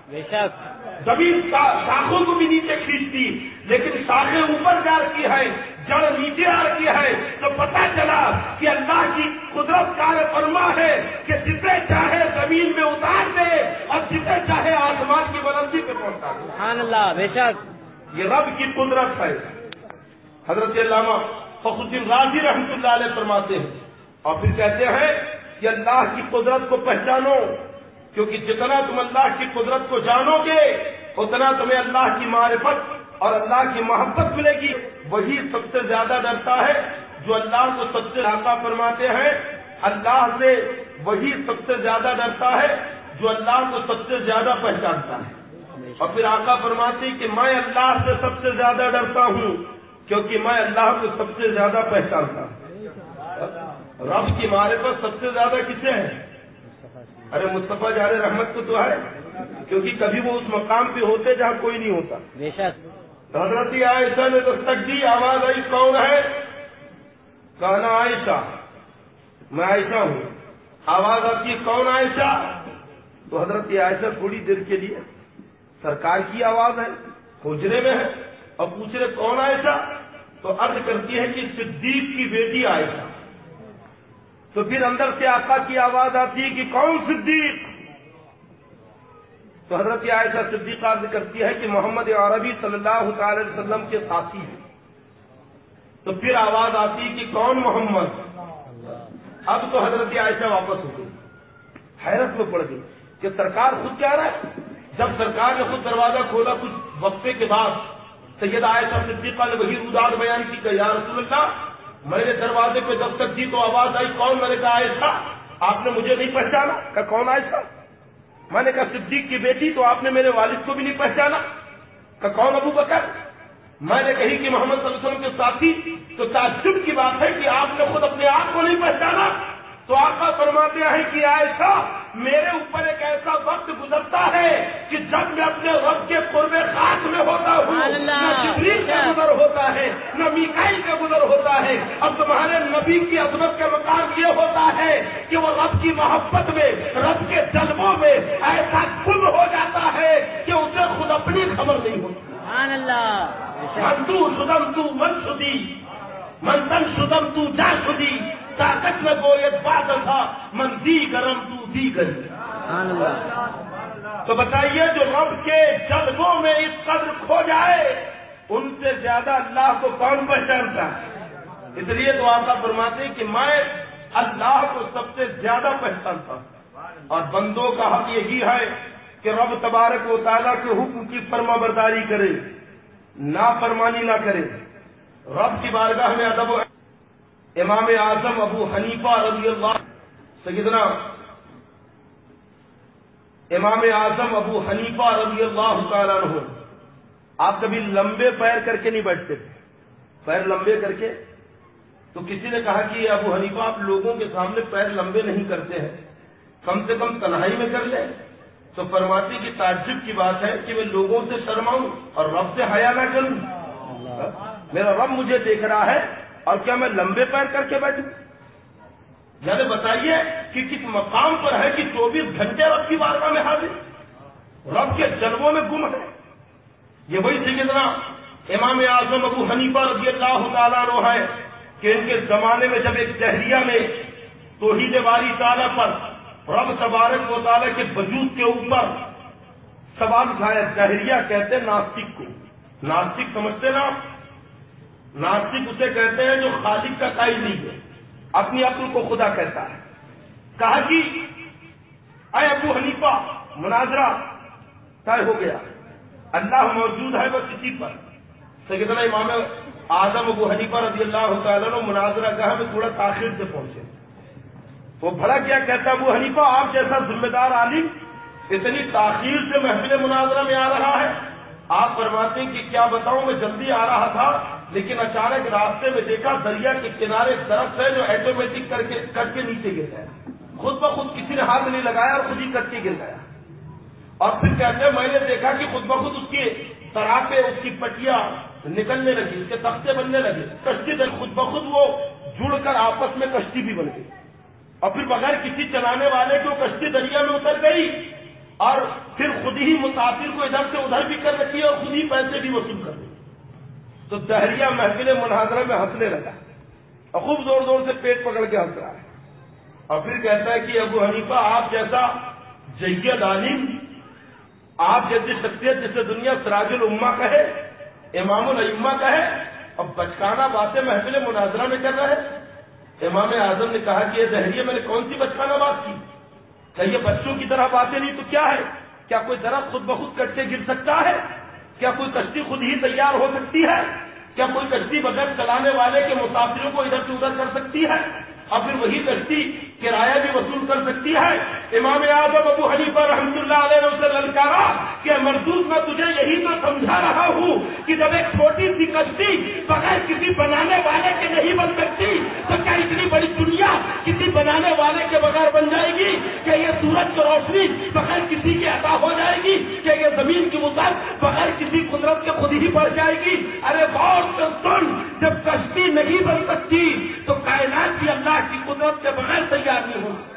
زمین شاخوں کو بھی نیچے کھینچتی۔ لیکن شاخیں اوپر جا رکھی ہے جڑ نیچے آ رکھی ہے تو پتا چلا کہ اللہ کی قدرت کار فرما ہے کہ جسے چاہے زمین میں اتار دے اور جسے چاہے آسمان کی بلندی پہ پہنچا دے۔ سبحان اللہ بے شک۔ یہ رب کی قدرت ہے۔ حضرت علامہ فخر الدین راضی رحمۃ اللہ علیہ فرماتے ہیں۔ اور پھر کہتے ہیں کہ اللہ کی قدرت کو پہچانو کیونکہ جتنا تم اللہ کی قدرت کو جانو گے اتنا تمہیں اللہ کی معرفت اور اللہ کی محبت ملے گی، وہی سب سے زیادہ ڈرتا ہے جو اللہ کو سب سے زیادہ فرماتے ہیں۔ اللہ سے وہی سب سے زیادہ ڈرتا ہے جو اللہ کو سب سے زیادہ پہچانتا ہے۔ اور پھر آقا فرماتے کہ میں اللہ سے سب سے زیادہ ڈرتا ہوں کیونکہ میں اللہ کو سب سے زیادہ پہچانتا ہوں۔ رب کی معرفت سب سے زیادہ کسے ہے؟ ارے مصطفیٰ جار رحمت کو تو ہے، کیونکہ کبھی وہ اس مقام پہ ہوتے جہاں کوئی نہیں ہوتا۔ حضرت عائشہ نے دستک دی آواز آئی، کون ہے؟ کہنا عائشہ۔ میں عائشہ ہوں۔ آواز آتی ہے کون عائشہ؟ تو حضرت عائشہ تھوڑی دیر کے لیے سرکار کی آواز ہے حجرے میں ہے۔ اور پوچھ رہے، کون عائشہ؟ تو عرض کرتی ہے کہ صدیق کی بیٹی عائشہ۔ تو پھر اندر سے آقا کی آواز آتی ہے کہ کون صدیق؟ تو حضرت عائشہ صدیقہ عرض کرتی ہے کہ محمد عربی صلی اللہ تعالی وسلم کے ساتھی ہیں۔ تو پھر آواز آتی کہ کون محمد؟ اب تو حضرت عائشہ واپس ہو گئی۔ حیرت میں پڑ گئی کہ سرکار خود کیا رہا ہے؟ جب سرکار نے خود دروازہ کھولا کچھ وقفے کے بعد، سید عائشہ صدیقہ نے وہی روداد بیان کی کہ یا رسول اللہ، میں نے دروازے پہ جب تک دی تو آواز آئی، کون میں نے کہا عائشہ؟ آپ نے مجھے نہیں پہچانا؟ کہ کون عائشہ؟ میں نے کہا صدیق کی بیٹی تو آپ نے میرے والد کو بھی نہیں پہچانا۔ کہ کون ابو بکر؟ میں نے کہی کہ محمد صلی اللہ علیہ وسلم کے ساتھی۔ تو تعجب کی بات ہے کہ آپ نے خود اپنے آپ کو نہیں پہچانا۔ تو آقا فرماتے ہیں کہ ایسا میرے اوپر ایک ایسا وقت گزرتا ہے کہ جب میں اپنے رب کے قرب خاص میں ہوتا ہوں! نہ جبریل کا گزر ہوتا ہے نہ میکائل کا گزر ہوتا ہے۔ اب تمہارے نبی کی عظمت کا مقام یہ ہوتا ہے کہ وہ رب کی محبت میں رب کے جلبوں میں ایسا گم ہو جاتا ہے کہ اسے خود اپنی خبر نہیں ہوتی۔ اللہ۔ بے شک من تو شدم تو جا شدی طاقت میں گویت بات تھا من دی گرم تو دی اللہ۔ تو بتائیے جو رب کے جذبوں میں اس قدر کھو جائے ان سے زیادہ اللہ کو کون پہچانتا ہے؟ اس لیے تو آپ فرماتے ہیں کہ میں اللہ کو سب سے زیادہ پہچانتا ہوں۔ اور بندوں کا حق یہی ہے کہ رب تبارک و تعالیٰ کے حکم کی فرما برداری کرے نا فرمانی نہ کرے۔ رب کی بارگاہ میں ادب و امام اعظم ابو حنیفہ رضی اللہ سیدنا امام اعظم ابو حنیفہ رضی اللہ تعالیٰ عنہ۔ آپ کبھی لمبے پیر کر کے نہیں بیٹھتے تھے؟ پیر لمبے کر کے؟ تو کسی نے کہا کہ ابو حنیفہ آپ لوگوں کے سامنے پیر لمبے نہیں کرتے ہیں۔ کم سے کم تنہائی میں کر لیں۔ تو فرماتی کی تعجب کی بات ہے کہ میں لوگوں سے شرماؤں اور رب سے حیا نہ کروں۔ میرا رب مجھے دیکھ رہا ہے اور کیا میں لمبے پیر کر کے بیٹھوں؟ یعنی بتائیے کہ کس مقام پر ہے کہ چوبیس گھنٹے رب کی بارگاہ میں حاضر؟ رب کے جنموں میں گم ہے۔ یہ وہی سیدنا امام اعظم ابو حنیفہ رضی اللہ تعالیٰ عنہ ہے کہ ان کے زمانے میں جب ایک دہریہ میں توحید باری تعالیٰ پر رب تبارک و تعالیٰ کے وجود کے اوپر سوال اٹھایا دہریہ کہتے ہیں ناستک کو۔ ناستک سمجھتے نا آپ؟ ناستک اسے کہتے ہیں جو خالق کا قائل نہیں ہے، اپنی عقل کو خدا کہتا ہے۔ کہا کہ، اے ابو حنیفہ، مناظرہ طے ہو گیا۔ اللہ موجود ہے بس اسی پر۔ سیدنا امام اعظم ابو حنیفہ رضی اللہ تعالیٰ نے مناظرہ گاہ میں تھوڑا تاخیر سے پہنچے۔ وہ بھلا کیا کہتا ابو حنیفہ، آپ جیسا ذمہ دار عالم، اتنی تاخیر سے محفل مناظرہ میں آ رہا ہے۔ آپ فرماتے ہیں کہ کیا بتاؤں، میں جلدی آ رہا تھا، لیکن اچانک راستے میں دیکھا دریا کے کنارے درخت ہے جو ایٹومیٹک کر کے کٹ کے نیچے گر گیا۔ خود بخود کسی نے ہاتھ نہیں لگایا اور خود ہی کٹ کے گر گیا۔ اور پھر کہتے ہیں، میں نے دیکھا کہ خود بخود اس کے تراپے، اس کی پٹیاں نکلنے لگی، اس کے تختے بننے لگے۔ کشتی سے خود بخود وہ جڑ کر آپس میں کشتی بھی بن گئی۔ اور پھر بغیر کسی چلانے والے کی وہ کشتی دریا میں اتر گئی۔ اور پھر خود ہی مسافر کو ادھر سے ادھر بھی کر رکھی اور خود ہی پیسے بھی وصول کر دی تو دہریا محفل مناظرہ میں ہنسنے لگا۔ اور خوب زور زور سے پیٹ پکڑ کے ہنس رہا ہے۔ اور پھر کہتا ہے کہ ابو حنیفہ، آپ جیسا جید عالم، آپ جیسی شخصیت جسے دنیا سراج العما کہے، امام العما کہے، اب بچکانا باتیں محفل مناظرہ میں کر رہے امام اعظم نے کہا کہ یہ دہریے میں نے کون سی بچکانا بات کی؟ کہ یہ بچوں کی طرح باتیں نہیں تو کیا ہے؟ کیا کوئی درخت خود بخود کٹ کے گر سکتا ہے؟ کیا کوئی کشتی خود ہی تیار ہو سکتی ہے؟ کیا کوئی کشتی بغیر چلانے والے کے مسافروں کو ادھر سے ادھر کر سکتی ہے؟ اور پھر وہی کشتی کرایہ بھی کر سکتی ہے۔ امام اعظم ابو حنیفہ رحمۃ اللہ علیہ سے للکارا کہ مردود، میں تجھے یہی تو سمجھا رہا ہوں کہ جب ایک چھوٹی سی کشتی بغیر کسی بنانے والے کے نہیں بن سکتی، تو کیا اتنی بڑی دنیا کسی بنانے والے کے بغیر بن جائے گی؟ کہ یہ سورج کی روشنی بغیر کسی کے عطا ہو جائے گی؟ کہ یہ زمین کی مسل بغیر کسی قدرت کے خود ہی بڑھ جائے گی؟ ارے بہت سن، جب کشتی نہیں بن سکتی، تو کائنات بھی اللہ کی قدرت کے بغیر تیار نہیں ہو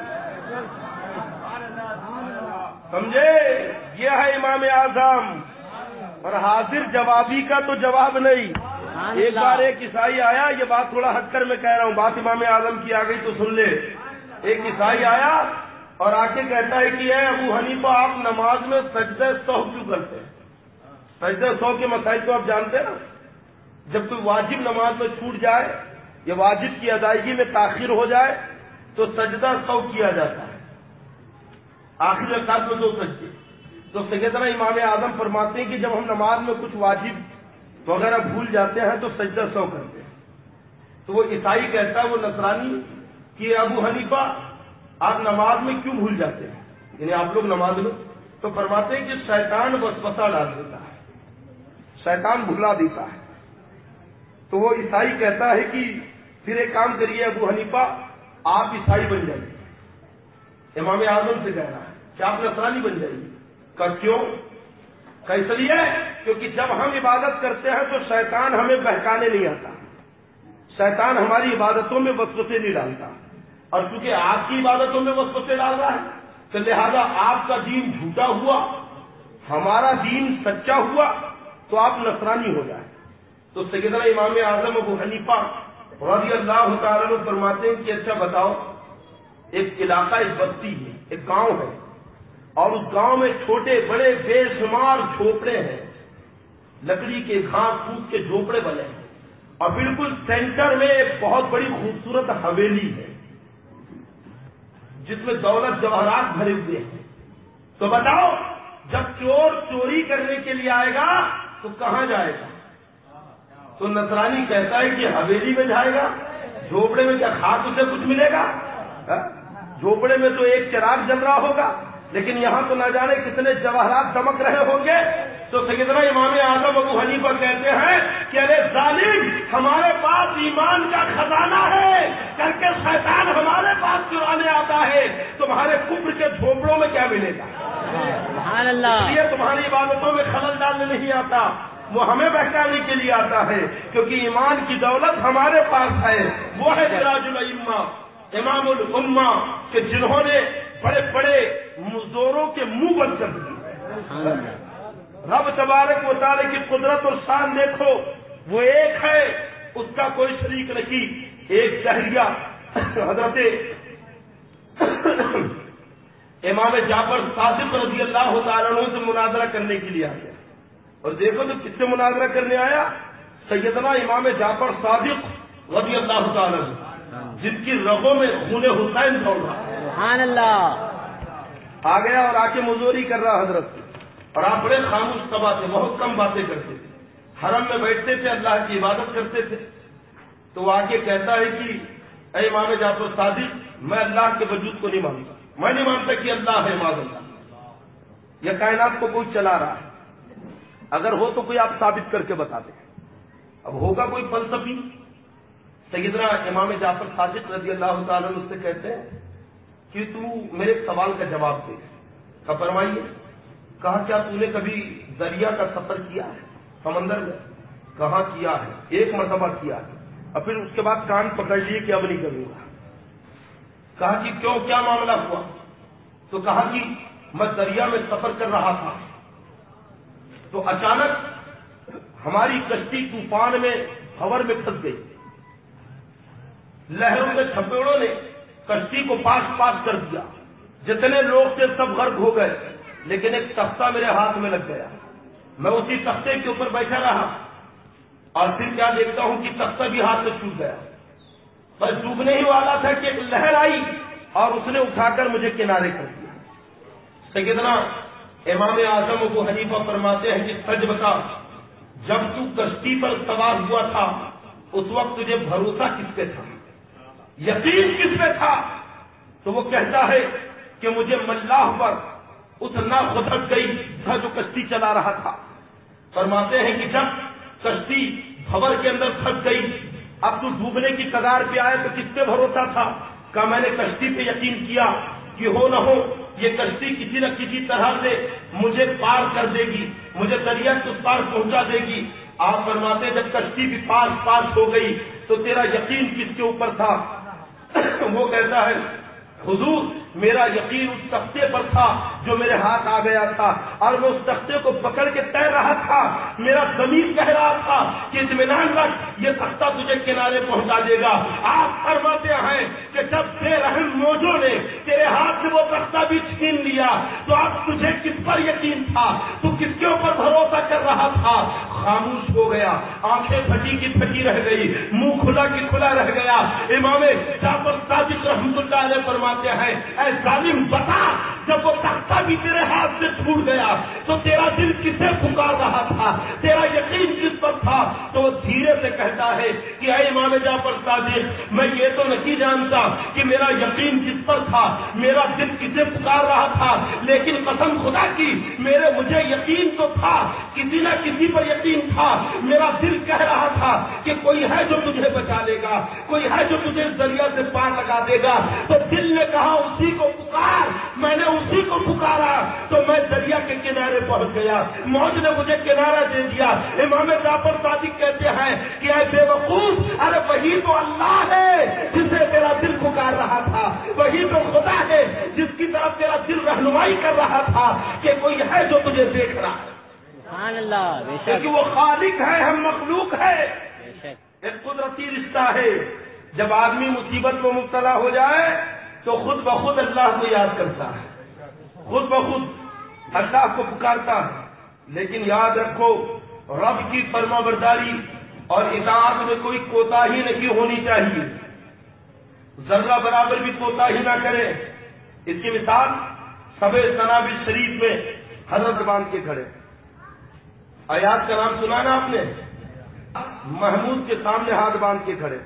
سمجھے؟ یہ ہے امام اعظم۔ اور حاضر جوابی کا تو جواب نہیں۔ ایک بار ایک عیسائی آیا یہ بات تھوڑا ہٹ کر میں کہہ رہا ہوں بات امام اعظم کی آ گئی تو سن لے۔ ایک عیسائی آیا اور آ کے کہتا ہے کہ اے ابو حنیفہ آپ نماز میں سجدہ سو کیوں کرتے ہیں؟ سجدہ سو کے مسائل تو آپ جانتے ہیں نا؟ جب کوئی واجب نماز میں چھوٹ جائے یا واجب کی ادائیگی میں تاخیر ہو جائے تو سجدہ سو کیا جاتا ہے۔ آخر رکعت میں دو سجدے تو سیدنا امام اعظم فرماتے ہیں کہ جب ہم نماز میں کچھ واجب وغیرہ بھول جاتے ہیں تو سجدہ سو کرتے ہیں۔ تو وہ عیسائی کہتا ہے، وہ نصرانی کہ ابو حنیفہ، آپ نماز میں کیوں بھول جاتے ہیں؟ یعنی آپ لوگ نماز میں۔ تو فرماتے ہیں کہ شیطان وسوسہ ڈال دیتا ہے۔ شیطان بھلا دیتا ہے۔ تو وہ عیسائی کہتا ہے کہ پھر ایک کام کریے ابو حنیفہ، آپ عیسائی بن جائیے۔ امام اعظم سے کہنا ہے کہ آپ نسرانی بن جائیے۔ کہ کیوں؟ اس لیے کیونکہ جب ہم عبادت کرتے ہیں تو شیطان ہمیں بہکانے نہیں آتا۔ شیطان ہماری عبادتوں میں وسوسے نہیں ڈالتا۔ اور چونکہ آپ کی عبادتوں میں وسوسے ڈال رہا ہے، تو لہذا آپ کا دین جھوٹا ہوا، ہمارا دین سچا ہوا، تو آپ نصرانی ہو جائیں۔ تو سیدنا امام اعظم ابو حنیفہ رضی اللہ تعالیٰ فرماتے ہیں کہ اچھا بتاؤ ایک علاقہ ایک بستی ہے ایک گاؤں ہے۔ اور اس گاؤں میں چھوٹے، بڑے، بے شمار جھوپڑے ہیں۔ لکڑی کے گھاس پھوس کے جھوپڑے بنے ہیں۔ اور بالکل سینٹر میں ایک بہت بڑی خوبصورت حویلی ہے، جس میں دولت جواہرات بھرے ہوئے ہیں۔ تو بتاؤ، جب چور چوری کرنے کے لیے آئے گا، تو کہاں جائے گا؟ تو نصرانی کہتا ہے کہ حویلی میں جائے گا جھوپڑے میں کیا خاص اسے کچھ ملے گا؟ جھوپڑے میں تو ایک چراغ جل رہا ہوگا لیکن یہاں تو نہ جانے کتنے جواہرات چمک رہے ہوں گے۔ تو سیدنا امام اعظم ابو حنیفہ کہتے ہیں کہ ارے ظالم ہمارے پاس ایمان کا خزانہ ہے کر کے شیطان ہمارے پاس چرانے آتا ہے تمہارے کفر کے جھوپڑوں میں کیا ملے گا؟ سبحان اللہ یہ تمہاری عبادتوں میں خلل ڈالنے نہیں آتا وہ ہمیں بہکانے کے لیے آتا ہے کیونکہ ایمان کی دولت ہمارے پاس ہے وہ ہے سراج الما امام الما کہ جنہوں نے بڑے بڑے مزدوروں کے منہ بند کر دیے۔ رب تبارک و تعالی کی قدرت اور شان دیکھو، وہ ایک ہے، اس کا کوئی شریک نہیں۔ ایک شہریہ حضرت امام جعفر صادق رضی اللہ تعالیٰ سے مناظرہ کرنے کے لیے آ گیا اور دیکھو تو کس سے مناظرہ کرنے آیا؟ سیدنا امام جعفر صادق رضی اللہ تعالیٰ جن کی رگوں میں خون حسین دوڑ رہا سبحان اللہ۔ آ گیا اور آ کے مزوری کر رہا حضرت۔ اور آپ بڑے خاموش سبا تھے بہت کم باتیں کرتے تھے۔ حرم میں بیٹھتے تھے اللہ کی عبادت کرتے تھے۔ تو وہ آگے کہتا ہے کہ اے امام جعفر صادق میں اللہ کے وجود کو نہیں مانتا۔ میں نہیں مانتا کہ اللہ ہے ماض اللہ۔ یا کائنات کو کوئی چلا رہا ہے۔ اگر ہو تو کوئی آپ ثابت کر کے بتا دیں۔ اب ہوگا کوئی فلسفی؟ سیدنا امام جعفر صادق رضی اللہ تعالیٰ اس سے کہتے ہیں کہ تو میرے سوال کا جواب دے۔ کا فرمائیے، کہا، کیا تو نے کبھی دریا کا سفر کیا ہے؟ سمندر میں۔ کہاں کیا ہے؟ ایک مرتبہ کیا ہے۔ اور پھر اس کے بعد کان پکڑ لیے کہ اب نہیں کروں گا۔ کہا کہ کیوں؟ کیا معاملہ ہوا؟ تو کہا کہ میں دریا میں سفر کر رہا تھا۔ تو اچانک ہماری کشتی طوفان میں خبر میں پھنس گئی۔ لہروں کے چھپیڑوں نے کشتی کو پاس پاس کر دیا۔ جتنے لوگ تھے سب غرق ہو گئے، لیکن ایک تختہ میرے ہاتھ میں لگ گیا۔ میں اسی تختے کے اوپر بیٹھا رہا۔ اور پھر کیا دیکھتا ہوں کہ تختہ بھی ہاتھ سے چھوٹ گیا۔ بس ڈوبنے ہی والا تھا کہ ایک لہر آئی اور اس نے اٹھا کر مجھے کنارے کر دیا۔ سیدنا امام اعظم کو حنیفہ فرماتے ہیں کہ سج بتا، جب تو کشتی پر سوار ہوا تھا، اس وقت تجھے بھروسہ کس پہ تھا؟ یقین کس پہ تھا؟ تو وہ کہتا ہے کہ مجھے ملاح پر اس نہ خدک گئی تھا جو کشتی چلا رہا تھا۔ فرماتے ہیں کہ جب کشتی بھور کے اندر پھنس گئی، اب تو ڈوبنے کی قدار پہ آئے تو کس پہ بھروسہ تھا؟ کہ میں نے کشتی پہ یقین کیا کہ ہو نہ ہو، یہ کشتی کسی نہ کسی طرح سے مجھے پار کر دے گی، مجھے دریا کے اس پار پہنچا دے گی۔ آپ فرماتے جب کشتی بھی پاس پاس ہو گئی تو تیرا یقین کس کے اوپر تھا؟ وہ کہتا ہے حضور میرا یقین اس تختے پر تھا جو میرے ہاتھ آ گیا تھا اور میں اس تختے کو پکڑ کے تیر رہا تھا۔ میرا زمین کہہ رہا تھا کہ اطمینان رکھ، یہ تختہ تجھے کنارے پہنچا دے گا۔ آپ فرماتے ہیں کہ جب بے رحم موجوں نے تیرے ہاتھ سے وہ تختہ بھی چھین لیا، تو اب تجھے کس پر یقین تھا؟ تو کس کے اوپر بھروسہ کر رہا تھا؟ خاموش ہو گیا، آنکھیں پھٹی کی پھٹی رہ گئی، منہ کھلا کی کھلا رہ گیا۔ امام جعفر صادق رحمت اللہ علیہ فرماتے ہیں اے ظالم بتا، جب وہ تختہ بھی تیرے ہاتھ سے چھوٹ گیا، تو تیرا دل کسے پکار رہا تھا؟ تیرا یقین کس پر تھا؟ تو وہ دھیرے سے کہتا ہے کہ اے امام جعفر صادق، میں یہ تو نہیں جانتا کہ میرا یقین کس پر تھا، میرا دل کسے پکار رہا تھا، لیکن قسم خدا کی، میرے، مجھے یقین تو تھا، کسی نہ کسی پر یقین تھا، میرا دل کہہ رہا تھا کہ کوئی ہے جو تجھے بچا لے گا، کوئی ہے جو تجھے دریا سے پار لگا دے گا۔ تو دل نے کہا، اسی کو پکار میں نے اسی کو پکارا تو میں دریا کے کنارے پہنچ گیا۔ موج نے مجھے کنارا دے دیا۔ امام جعفر صادق کہتے ہیں کہ اے بے وقوف ارے وہی تو اللہ ہے جسے تیرا دل پکار رہا تھا۔ وہی تو خدا ہے جس کی طرف تیرا دل رہنمائی کر رہا تھا کہ کوئی ہے جو تجھے دیکھ رہا ہے۔ کیونکہ وہ خالق ہے ہم مخلوق ہے ایک قدرتی رشتہ ہے۔ جب آدمی مصیبت میں مبتلا ہو جائے تو خود بخود اللہ کو یاد کرتا ہے۔ خود بخود اللہ کو پکارتا ہے۔ لیکن یاد رکھو، رب کی فرما برداری اور اطاعت میں کوئی کوتا ہی نہیں ہونی چاہیے۔ ذرہ برابر بھی کوتا ہی نہ کرے۔ اس کی مثال سب تناب شریف میں حضرت باندھ کے کھڑے۔ آیات کا نام سنا نا آپ نے؟ محمود کے سامنے ہاتھ باندھ کے کھڑے۔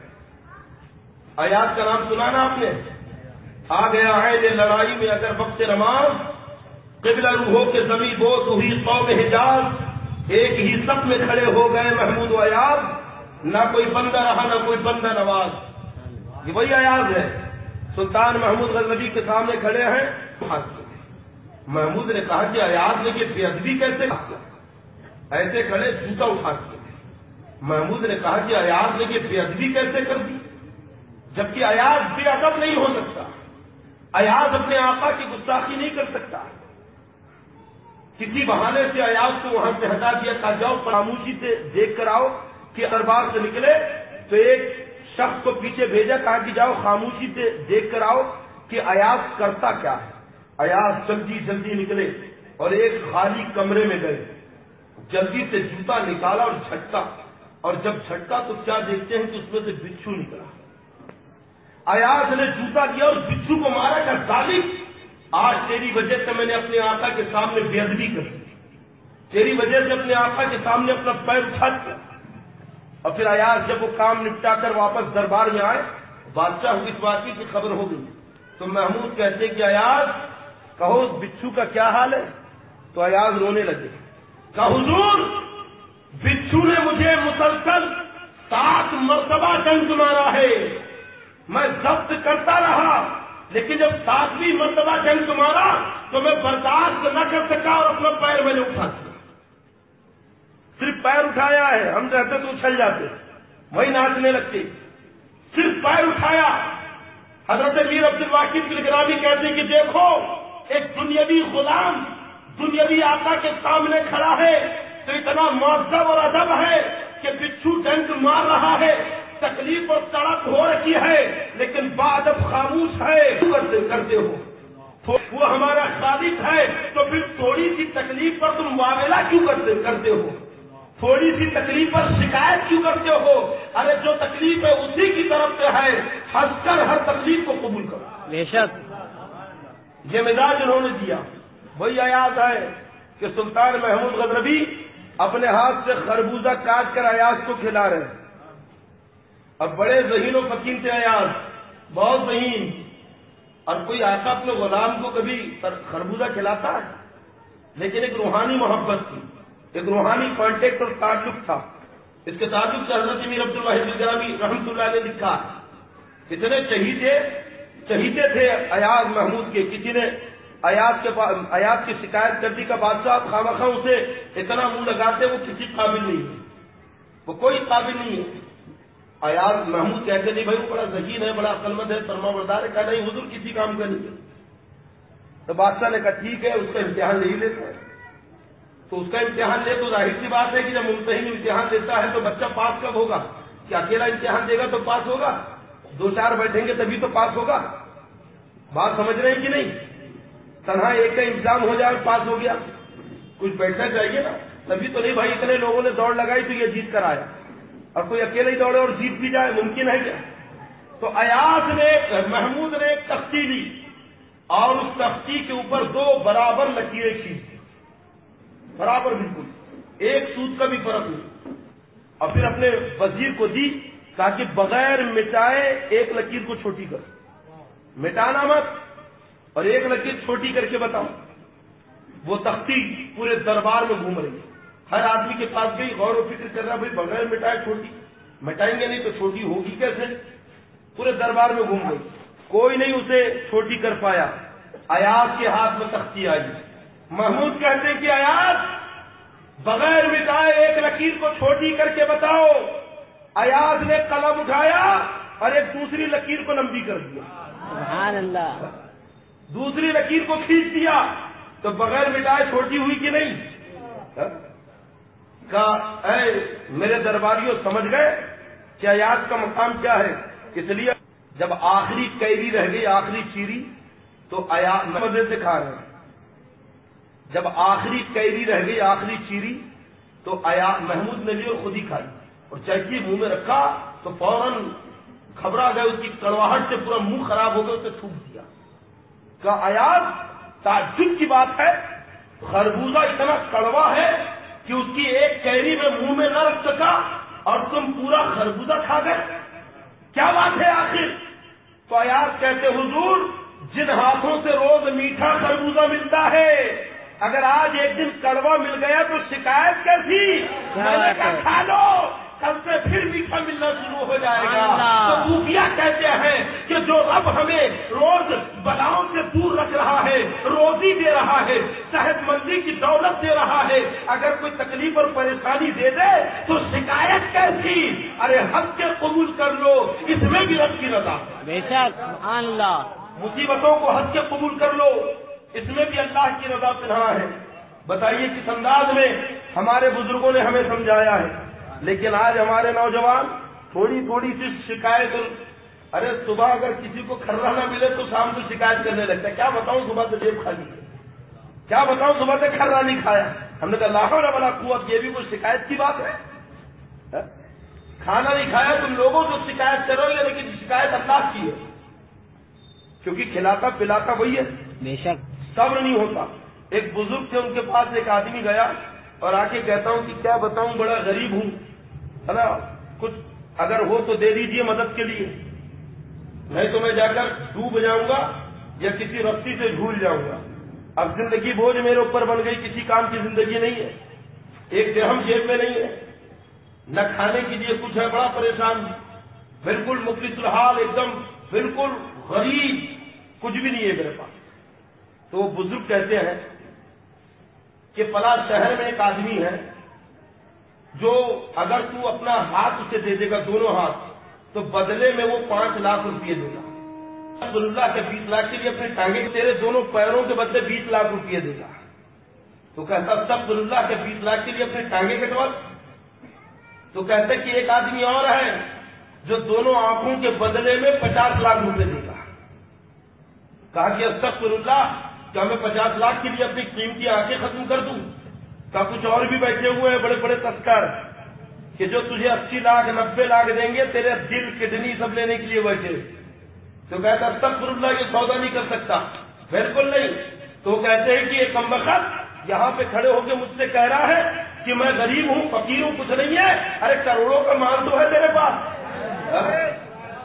آیات کا نام سنا نا آپ نے؟ آ گیا ہے یہ لڑائی میں اگر وقت نماز، قبلہ روحوں کے زمین بوت ہوئی قوم حجاز ایک ہی سب میں کھڑے ہو گئے محمود و ایاز۔ نہ کوئی بندہ رہا، نہ کوئی بندہ نواز یہ وہی ایاز ہے۔ سلطان محمود غزنبی کے سامنے کھڑے ہیں۔ محمود نے کہا کہ ایاز نے یہ بے ادبی کیسے ایسے کھڑے جوتا اٹھا کے۔ محمود نے کہا کہ ایاز نے یہ بے ادبی کیسے کر دی؟ جبکہ ایاز بے ادب نہیں ہو سکتا۔ ایاز اپنے آقا کی گستاخی نہیں کر سکتا۔ کسی بہانے سے ایاز کو وہاں سے ہٹا دیا، کہا جاؤ، خاموشی سے دیکھ کر آؤ کہ دربار سے نکلے تو ایک شخص کو پیچھے بھیجا، کہا کہ جاؤ، خاموشی سے دیکھ کر آؤ کہ ایاز کرتا کیا ہے۔ ایاز جلدی جلدی نکلے اور ایک خالی کمرے میں گئے۔ جلدی سے جوتا نکالا اور جھٹکا۔ اور جب جھٹکا تو کیا دیکھتے ہیں کہ اس میں سے بچھو نکلا۔ ایاز نے جوتا دیا اور بچھو کو مارا کر ظالم! آج تیری وجہ سے میں نے اپنے آقا کے سامنے بے ادبی کر دی۔ تیری وجہ سے اپنے آقا کے سامنے اپنا پیر اٹھا دیا۔ اور پھر ایاز جب وہ کام نپٹا کر واپس دربار میں آئے، بادشاہ کو اس کی خبر ہو گئی۔ تو محمود کہتے کہ ایاز کہو بچھو کا کیا حال ہے؟ تو ایاز رونے لگے۔ کہ حضور، بچھو نے مجھے مسلسل سات مرتبہ ڈنک مارا ہے۔ میں ضبط کرتا رہا، لیکن جب ساتویں مرتبہ جنگ مارا تو میں برداشت نہ کر سکا اور اپنا پیر میں نے اٹھا دیا۔ صرف پیر اٹھایا ہے، ہم رہتے تو اچھل جاتے، وہی ناچنے لگتے۔ صرف پیر اٹھایا۔ حضرت میر عبد الواقف کی نگرانی کہتے کہ دیکھو، ایک دنیاوی غلام، دنیاوی آقا کے سامنے کھڑا ہے۔ تو اتنا معذب اور ادب ہے کہ بچھو ڈنک مار رہا ہے۔ تکلیف اور سڑک ہو رکھی ہے لیکن بعد اب خاموش ہے کرتے کرتے ہو۔ وہ ہمارا خالق ہے تو پھر تھوڑی سی تکلیف پر تم معاملہ کیوں کرتے کرتے ہو؟ تھوڑی سی تکلیف پر شکایت کیوں کرتے ہو؟ ارے جو تکلیف ہے اسی کی طرف سے ہے۔ ہنس کر ہر تکلیف کو قبول کرو۔ بے شک۔ یہ مزاج انہوں نے دیا۔ وہی آیات ہے کہ سلطان محمود غزنبی اپنے ہاتھ سے خربوزہ کاٹ کر ایاز کو کھلا رہے ہیں۔ اور بڑے ذہین و فقیر تھے ایاز بہت ذہین۔ اور کوئی آقا اپنے غلام کو کبھی خربوزہ کھلاتا ہے؟ لیکن ایک روحانی محبت تھی، ایک روحانی کانٹیکٹ اور تعلق تھا۔ اس کے تعلق سے حضرت میر عبد الواحد الگرامی رحمت اللہ نے لکھا کتنے چہیتے چہیتے تھے ایاز محمود کے۔ کسی نے ایاز کے ایاز کی شکایت کر دی کا بادشاہ خامہ اسے اتنا منہ لگاتے وہ کسی قابل نہیں ہے۔ وہ کوئی قابل نہیں ہے۔ ایاز محمود کہتے نہیں بھائی وہ بڑا ذہین ہے، بڑا عقلمند ہے فرما بردار ہے. کہا، نہیں، حضور کسی کام کا نہیں تو بادشاہ نے کہا، ٹھیک ہے، اس کا امتحان نہیں لیتا ہے۔ تو اس کا امتحان لے تو ظاہر سی بات ہے کہ جب ممتحن امتحان دیتا ہے تو بچہ پاس کب ہوگا؟ کیا اکیلا امتحان دے گا تو پاس ہوگا؟ دو چار بیٹھیں گے تبھی تو پاس ہوگا۔ بات سمجھ رہے ہیں کہ نہیں؟ تنہا ایک کا انتظام ہو جائے پاس ہو گیا۔ کچھ بیٹھنا چاہیے نا؟ تبھی تو نہیں بھائی، اتنے لوگوں نے دوڑ لگائی تو یہ جیت کر آیا۔ اور کوئی اکیلا ہی دوڑے اور جیت بھی جائے، ممکن ہے کیا؟ تو ایاز نے، محمود نے ایک تختی لی اور اس تختی کے اوپر دو برابر لکیریں کھینچ دی۔ برابر بالکل۔ ایک سود کا بھی فرق نہیں۔ اور پھر اپنے وزیر کو دی تاکہ بغیر مٹائے ایک لکیر کو چھوٹی کر۔ مٹانا مت اور ایک لکیر چھوٹی کر کے بتاؤ۔ وہ تختی پورے دربار میں گھوم رہی ہے۔ ہر آدمی کے پاس گئی غور و فکر کر رہا بھائی بغیر مٹائے چھوٹی۔ مٹائیں گے نہیں تو چھوٹی ہوگی کیسے؟ پورے دربار میں گھوم گئی۔ کوئی نہیں اسے چھوٹی کر پایا۔ ایاز کے ہاتھ میں تختی آئی۔ محمود کہتے ہیں کہ ایاز بغیر مٹائے ایک لکیر کو چھوٹی کر کے بتاؤ۔ ایاز نے قلم اٹھایا اور ایک دوسری لکیر کو لمبی کر دیا۔ سبحان اللہ۔ دوسری لکیر کو کھینچ دیا۔ تو بغیر مٹائے چھوٹی ہوئی کہ نہیں؟ کہا اے میرے درباریوں، سمجھ گئے؟ کہ ایاز کا مقام کیا ہے؟ اس لیے جب آخری قیدی رہ گئی، آخری چیری، تو ایاز مزے سے کھا رہے ہیں۔ جب آخری قیدی رہ گئی، آخری چیری، تو آیا محمود نے لی اور خود ہی کھائی۔ اور چیکی منہ میں رکھا، تو فوراً گھبرا گئے، اس کی کڑواہٹ سے پورا منہ خراب ہو گیا، اسے تھوک دیا۔ کا آیات تعجب کی بات ہے، خربوزہ اتنا کڑوا ہے کہ اس کی ایک کیری میں منہ میں نہ رکھ سکا اور تم پورا خربوزہ کھا گئے۔ کیا بات ہے آخر؟ تو آیات کہتے حضور، جن ہاتھوں سے روز میٹھا خربوزہ ملتا ہے، اگر آج ایک دن کڑوا مل گیا تو شکایت کیسی؟ کھا لو۔ کل سے پھر میٹھا ملنا شروع ہو جائے گا۔ تو بوکیا کہتے ہیں کہ جو اب ہمیں روز بلاؤں سے دور رکھ رہا ہے روزی دے رہا ہے صحت مندی کی دولت دے رہا ہے اگر کوئی تکلیف اور پریشانی دے دے تو شکایت کیسی؟ ارے حق کے قبول کر لو اس میں بھی رب کی رضا۔ بے شک اللہ۔ مصیبتوں کو حد کے قبول کر لو اس میں بھی اللہ کی رضا پنہا ہے۔ بتائیے کس انداز میں ہمارے بزرگوں نے ہمیں سمجھایا ہے؟ لیکن آج ہمارے نوجوان تھوڑی تھوڑی سی شکایت ارے صبح اگر کسی کو کھرا نہ ملے تو شام سے شکایت کرنے لگتا ہے۔ کیا بتاؤں صبح سے جیب کھا لی کیا بتاؤں صبح سے کھرا نہیں کھایا۔ ہم نے کہا لاہور والا قوت یہ بھی کوئی شکایت کی بات ہے؟ کھانا نہیں کھایا تم لوگوں سے شکایت کرو گے لیکن شکایت اللہ کی ہے؟ کیونکہ کھلاتا پلاتا وہی ہے۔ بے شک۔ صبر نہیں ہوتا۔ ایک بزرگ تھے ان کے پاس ایک آدمی گیا اور آ کے کہتا ہوں کہ کیا بتاؤں بڑا غریب ہوں۔ ہے نا، کچھ اگر ہو تو دے دیجیے مدد کے لیے۔ نہیں تو میں جا کر ڈوب جاؤں گا یا کسی رسی سے جھول جاؤں گا۔ اب زندگی بوجھ میرے اوپر بن گئی، کسی کام کی زندگی نہیں ہے۔ ایک درہم جیب میں نہیں ہے۔ نہ کھانے کے لیے کچھ ہے، بڑا پریشان جی۔ بالکل مفلس الحال، ایک دم بالکل غریب، کچھ بھی نہیں ہے میرے پاس۔ تو وہ بزرگ کہتے ہیں کہ فلاں شہر میں ایک آدمی ہے جو اگر تو اپنا ہاتھ اسے دے دے گا، دونوں ہاتھ، تو بدلے میں وہ پانچ لاکھ روپئے دے گا۔ رسول اللہ کے بیس لاکھ کے لیے اپنے ٹانگے تیرے دونوں پیروں کے بدلے بیس لاکھ روپئے دے گا۔ تو کہتا سب اللہ کے بیس لاکھ کے لیے اپنے ٹانگے کٹوا۔ تو کہتے کہ ایک آدمی اور ہے جو دونوں آنکھوں کے بدلے میں پچاس لاکھ روپے دے گا۔ کہا کہ استغفر اللہ کیا میں پچاس لاکھ کے لیے اپنی قیمتی آنکھیں ختم کر دوں۔ کہا کچھ اور بھی بیٹھے ہوئے ہیں، بڑے بڑے تسکر کہ جو تجھے اسی لاکھ، نبے لاکھ دیں گے، تیرے دل کڈنی سب لینے کے لیے بیٹھے۔ تو کہتا استغفر اللہ یہ سودا نہیں کر سکتا۔ بالکل نہیں۔ تو کہتے ہیں کہ یہ کم وقت یہاں پہ کھڑے ہو کے مجھ سے کہہ رہا ہے کہ میں غریب ہوں، فقیر ہوں، کچھ نہیں ہے۔ ارے، کروڑوں کا مال تو ہے تیرے پاس۔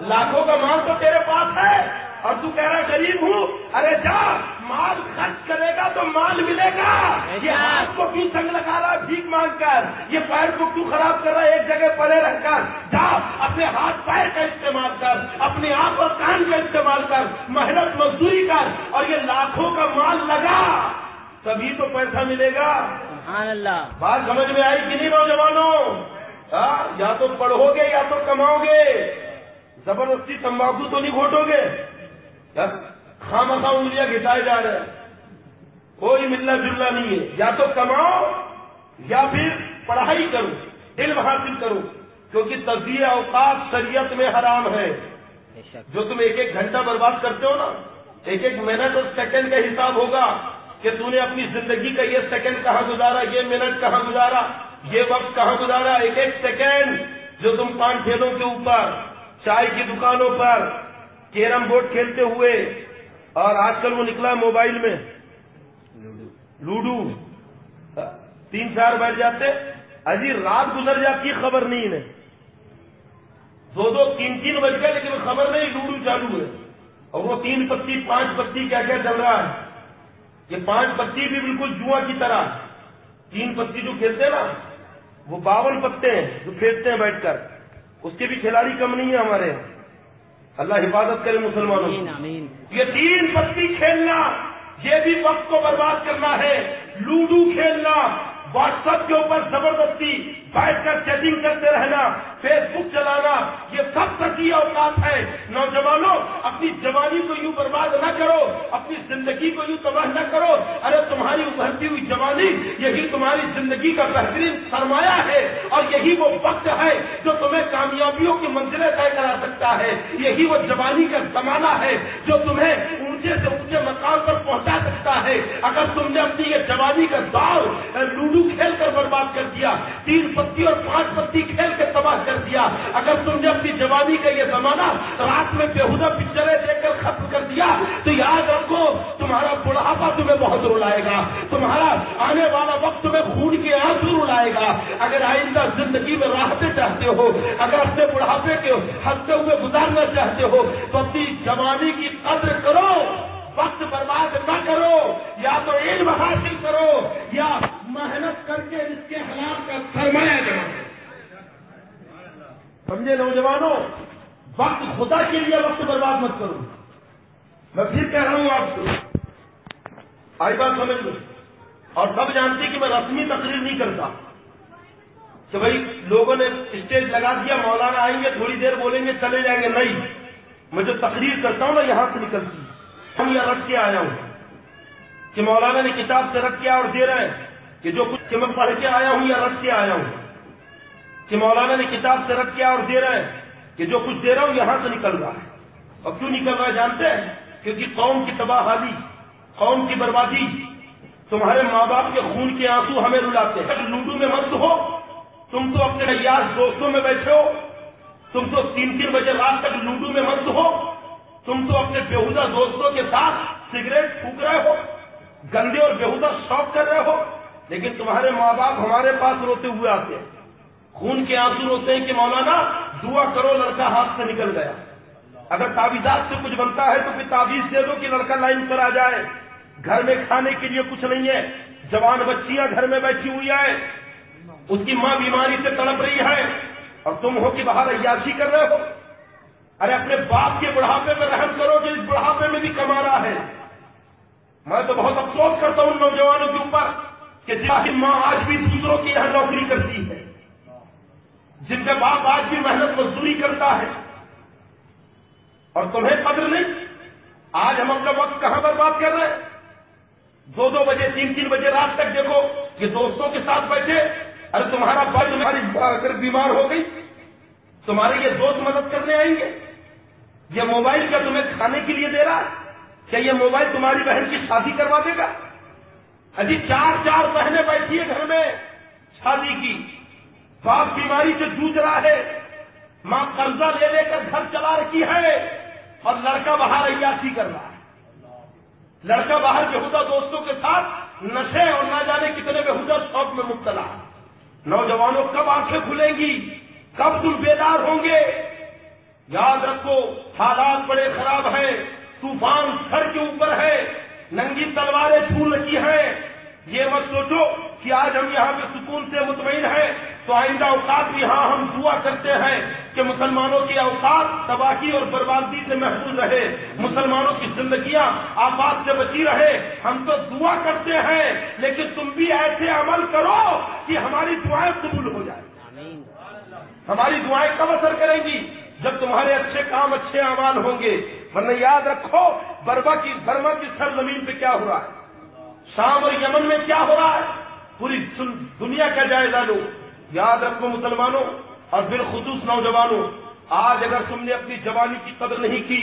لاکھوں کا مال تو تیرے پاس ہے۔ اور تو کہہ رہا غریب ہوں۔ ارے، جا۔ مال خرچ کرے گا تو مال ملے گا۔ یہ ہاتھ کو کیوں سنگ لگا رہا بھیک مانگ کر۔ یہ پیر کو کیوں خراب کر رہا ہے؟ ایک جگہ پڑے رہ کر۔ جا اپنے ہاتھ پیر کا استعمال کر۔ اپنے آنکھ اور کان کا استعمال کر۔ محنت مزدوری کر۔ اور یہ لاکھوں کا مال لگا۔ تبھی تو پیسہ ملے گا۔ سبحان اللہ۔ بات سمجھ میں آئی کہ نہیں نوجوانوں؟ یا تو پڑھو گے یا تو کماؤ گے۔ زبردستی تمباکو تو نہیں گھوٹو گے۔ خام خواہ انگلیاں گھٹائے جا رہے ہیں۔ کوئی ملنا جلنا نہیں ہے۔ یا تو کماؤ یا پھر پڑھائی کرو علم حاصل کرو کیونکہ تجزیہ اوقات شریعت میں حرام ہے۔ جو تم ایک ایک گھنٹہ برباد کرتے ہو نا ایک ایک منٹ اور سیکنڈ کا حساب ہوگا کہ تم نے اپنی زندگی کا یہ سیکنڈ کہاں گزارا یہ منٹ کہاں گزارا یہ وقت کہاں گزارا۔ ایک ایک سیکنڈ جو تم پان ٹھیلوں کے اوپر چائے کی دکانوں پر کیرم بورڈ کھیلتے ہوئے اور آج کل وہ نکلا موبائل میں۔ لوڈو۔ تین چار بیٹھ جاتے۔ اجی رات گزر جاتی خبر نہیں انہیں دو دو، تین تین بج گئے، لیکن خبر نہیں، لوڈو چالو ہے۔ اور وہ تین پتی، پانچ پتی کیا کیا چل رہا ہے۔ یہ پانچ پتی بھی بالکل جوا کی طرح۔ تین پتی جو کھیلتے ہیں نا، وہ باون پتے ہیں جو کھیلتے ہیں بیٹھ کر۔ اس کے بھی کھلاڑی کم نہیں ہے ہمارے۔ اللہ حفاظت کرے مسلمانوں آمین یہ تین پتی کھیلنا یہ بھی وقت کو برباد کرنا ہے۔ لوڈو کھیلنا واٹس ایپ کے اوپر زبردستی بیٹھ کر چیٹنگ کرتے رہنا فیس بک چلانا یہ سب تکی اوقات ہے۔ نوجوانوں اپنی جوانی کو یوں برباد نہ کرو اپنی زندگی کو یوں تباہ نہ کرو۔ ارے تمہاری ابھرتی ہوئی جوانی یہی تمہاری زندگی کا بہترین سرمایہ ہے اور یہی وہ وقت ہے جو تمہیں کامیابیوں کی منزلیں طے کرا سکتا ہے۔ یہی وہ جوانی کا زمانہ ہے جو تمہیں اونچے سے اونچے مقام پر پہنچا سکتا ہے۔ اگر تم نے اپنی یہ جوانی کا دور لوڈو کھیل کر برباد کر دیا، تین پتی اور پانچ پتی کھیل کے تباہ کر دیا، اگر تم نے اپنی جوانی کا یہ زمانہ رات میں بےحدہ پکچریں دیکھ کر ختم کر دیا، تو یاد رکھو، تمہارا بڑھاپا تمہیں بہت رلائے گا۔ تمہارا آنے والا وقت تمہیں خون کے آنسو رلائے گا۔ اگر آئندہ زندگی میں راحتیں چاہتے ہو اگر اپنے بڑھاپے کے ہنستے ہوئے گزارنا چاہتے ہو تو اپنی جوانی کی قدر کرو، وقت برباد نہ کرو، یا تو علم حاصل کرو، یا محنت کر کے اس کے خلاف کا سرمایہ جمع سمجھے نوجوانوں؟ وقت خدا کے لیے وقت برباد مت کرو۔ میں پھر کہہ رہا ہوں آپ کو، آئی بات سمجھ لو۔ اور سب جانتے کہ میں رسمی تقریر نہیں کرتا۔ کہ بھائی لوگوں نے اسٹیج لگا دیا، مولانا آئیں گے، تھوڑی دیر بولیں گے، چلے جائیں گے، نہیں۔ میں جو تقریر کرتا ہوں نا، یہاں سے نکلتی ہم یہ رکھ کے آیا ہوں کہ مولانا نے کتاب سے رکھ کے اور دے رہے ہیں کہ جو کچھ کہ میں پڑھ کے آیا ہوں یا رکھ کے آیا ہوں۔ کہ مولانا نے کتاب سے رکھ کے اور دے رہے ہیں کہ جو کچھ دے رہا ہوں، یہاں سے نکل رہا ہے۔ اور کیوں نکل رہا ہے، جانتے ہیں؟ کیونکہ قوم کی تباہ حالی، قوم کی بربادی، تمہارے ماں باپ کے خون کے آنسو ہمیں رلاتے ہیں۔ لوڈو میں مست ہو۔ تم تو اپنے یاس دوستوں میں بیٹھے ہو۔ تم تو تین تین بجے رات تک لوڈو میں مست ہو۔ تم تو اپنے بےحدہ دوستوں کے ساتھ سگریٹ پھونک رہے ہو۔ گندے اور بےحدہ شوق کر رہے ہو۔ لیکن تمہارے ماں باپ ہمارے پاس روتے ہوئے آتے ہیں۔ خون کے آنسو روتے ہیں کہ مولانا، دعا کرو لڑکا ہاتھ سے نکل گیا۔ اگر تعویذات سے کچھ بنتا ہے تو پھر تعویذ دے دو کہ لڑکا لائن پر آ جائے۔ گھر میں کھانے کے لیے کچھ نہیں ہے۔ جوان بچیاں گھر میں بیٹھی ہوئی ہے۔ اس کی ماں بیماری سے تڑپ رہی ہے اور تم ہو کہ باہر عیاشی کر رہے ہو؟ ارے اپنے باپ کے بڑھاپے میں رحم کرو جو اس بڑھاپے میں بھی کما رہا ہے۔ میں تو بہت افسوس کرتا ہوں نوجوانوں کے اوپر کہ جن ماں آج بھی دوسروں کی یہاں نوکری کرتی ہے۔ جن کا باپ آج بھی محنت مزدوری کرتا ہے۔ اور تمہیں قدر نہیں؟ آج ہم اپنا وقت کہاں برباد کر رہے ہیں؟ دو دو بجے، تین تین بجے رات تک دیکھو یہ دوستوں کے ساتھ بیٹھے ارے تمہارا بھائی تمہاری اگر بیمار ہو گئی، تمہارے یہ دوست مدد کرنے آئیں گے یہ موبائل کیا تمہیں کھانے کے لیے دے رہا ہے؟ کیا یہ موبائل تمہاری بہن کی شادی کروا دے گا؟ ابھی چار چار بہنیں بیٹھی ہیں گھر میں شادی کی۔ باپ بیماری سے جوجھ رہا ہے۔ ماں قرضہ لے لے کر گھر چلا رکھی ہے اور لڑکا باہر عیاشی کر رہا ہے۔ لڑکا باہر بےحدہ دوستوں کے ساتھ نشے اور نہ جانے کتنے بےحدہ شوق میں مبتلا ہے۔ نوجوانوں کب آنکھیں کھلیں گی؟ کب تم بیدار ہوں گے؟ یاد رکھو، حالات بڑے خراب ہیں، طوفان سر کے اوپر ہے، ننگی تلواریں چھو رکھی ہیں یہ مت سوچو کہ آج ہم یہاں پہ سکون سے مطمئن ہیں تو آئندہ اوقات بھی ہاں ہم دعا کرتے ہیں کہ مسلمانوں کی اوقات تباہی اور بربادی سے محفوظ رہے مسلمانوں کی زندگیاں آباد سے بچی رہے۔ ہم تو دعا کرتے ہیں لیکن تم بھی ایسے عمل کرو کہ ہماری دعائیں قبول ہو جائیں۔ ہماری دعائیں کب اثر کریں گی؟ جب تمہارے اچھے کام اچھے اعمال ہوں گے۔ ورنہ یاد رکھو برما کی برما کی سرزمین پہ کیا ہو رہا ہے؟ شام اور یمن میں کیا ہو رہا ہے؟ پوری دنیا کا جائزہ لو۔ یاد رکھو مسلمانوں، اور بالخصوص نوجوانوں، آج اگر تم نے اپنی جوانی کی قدر نہیں کی،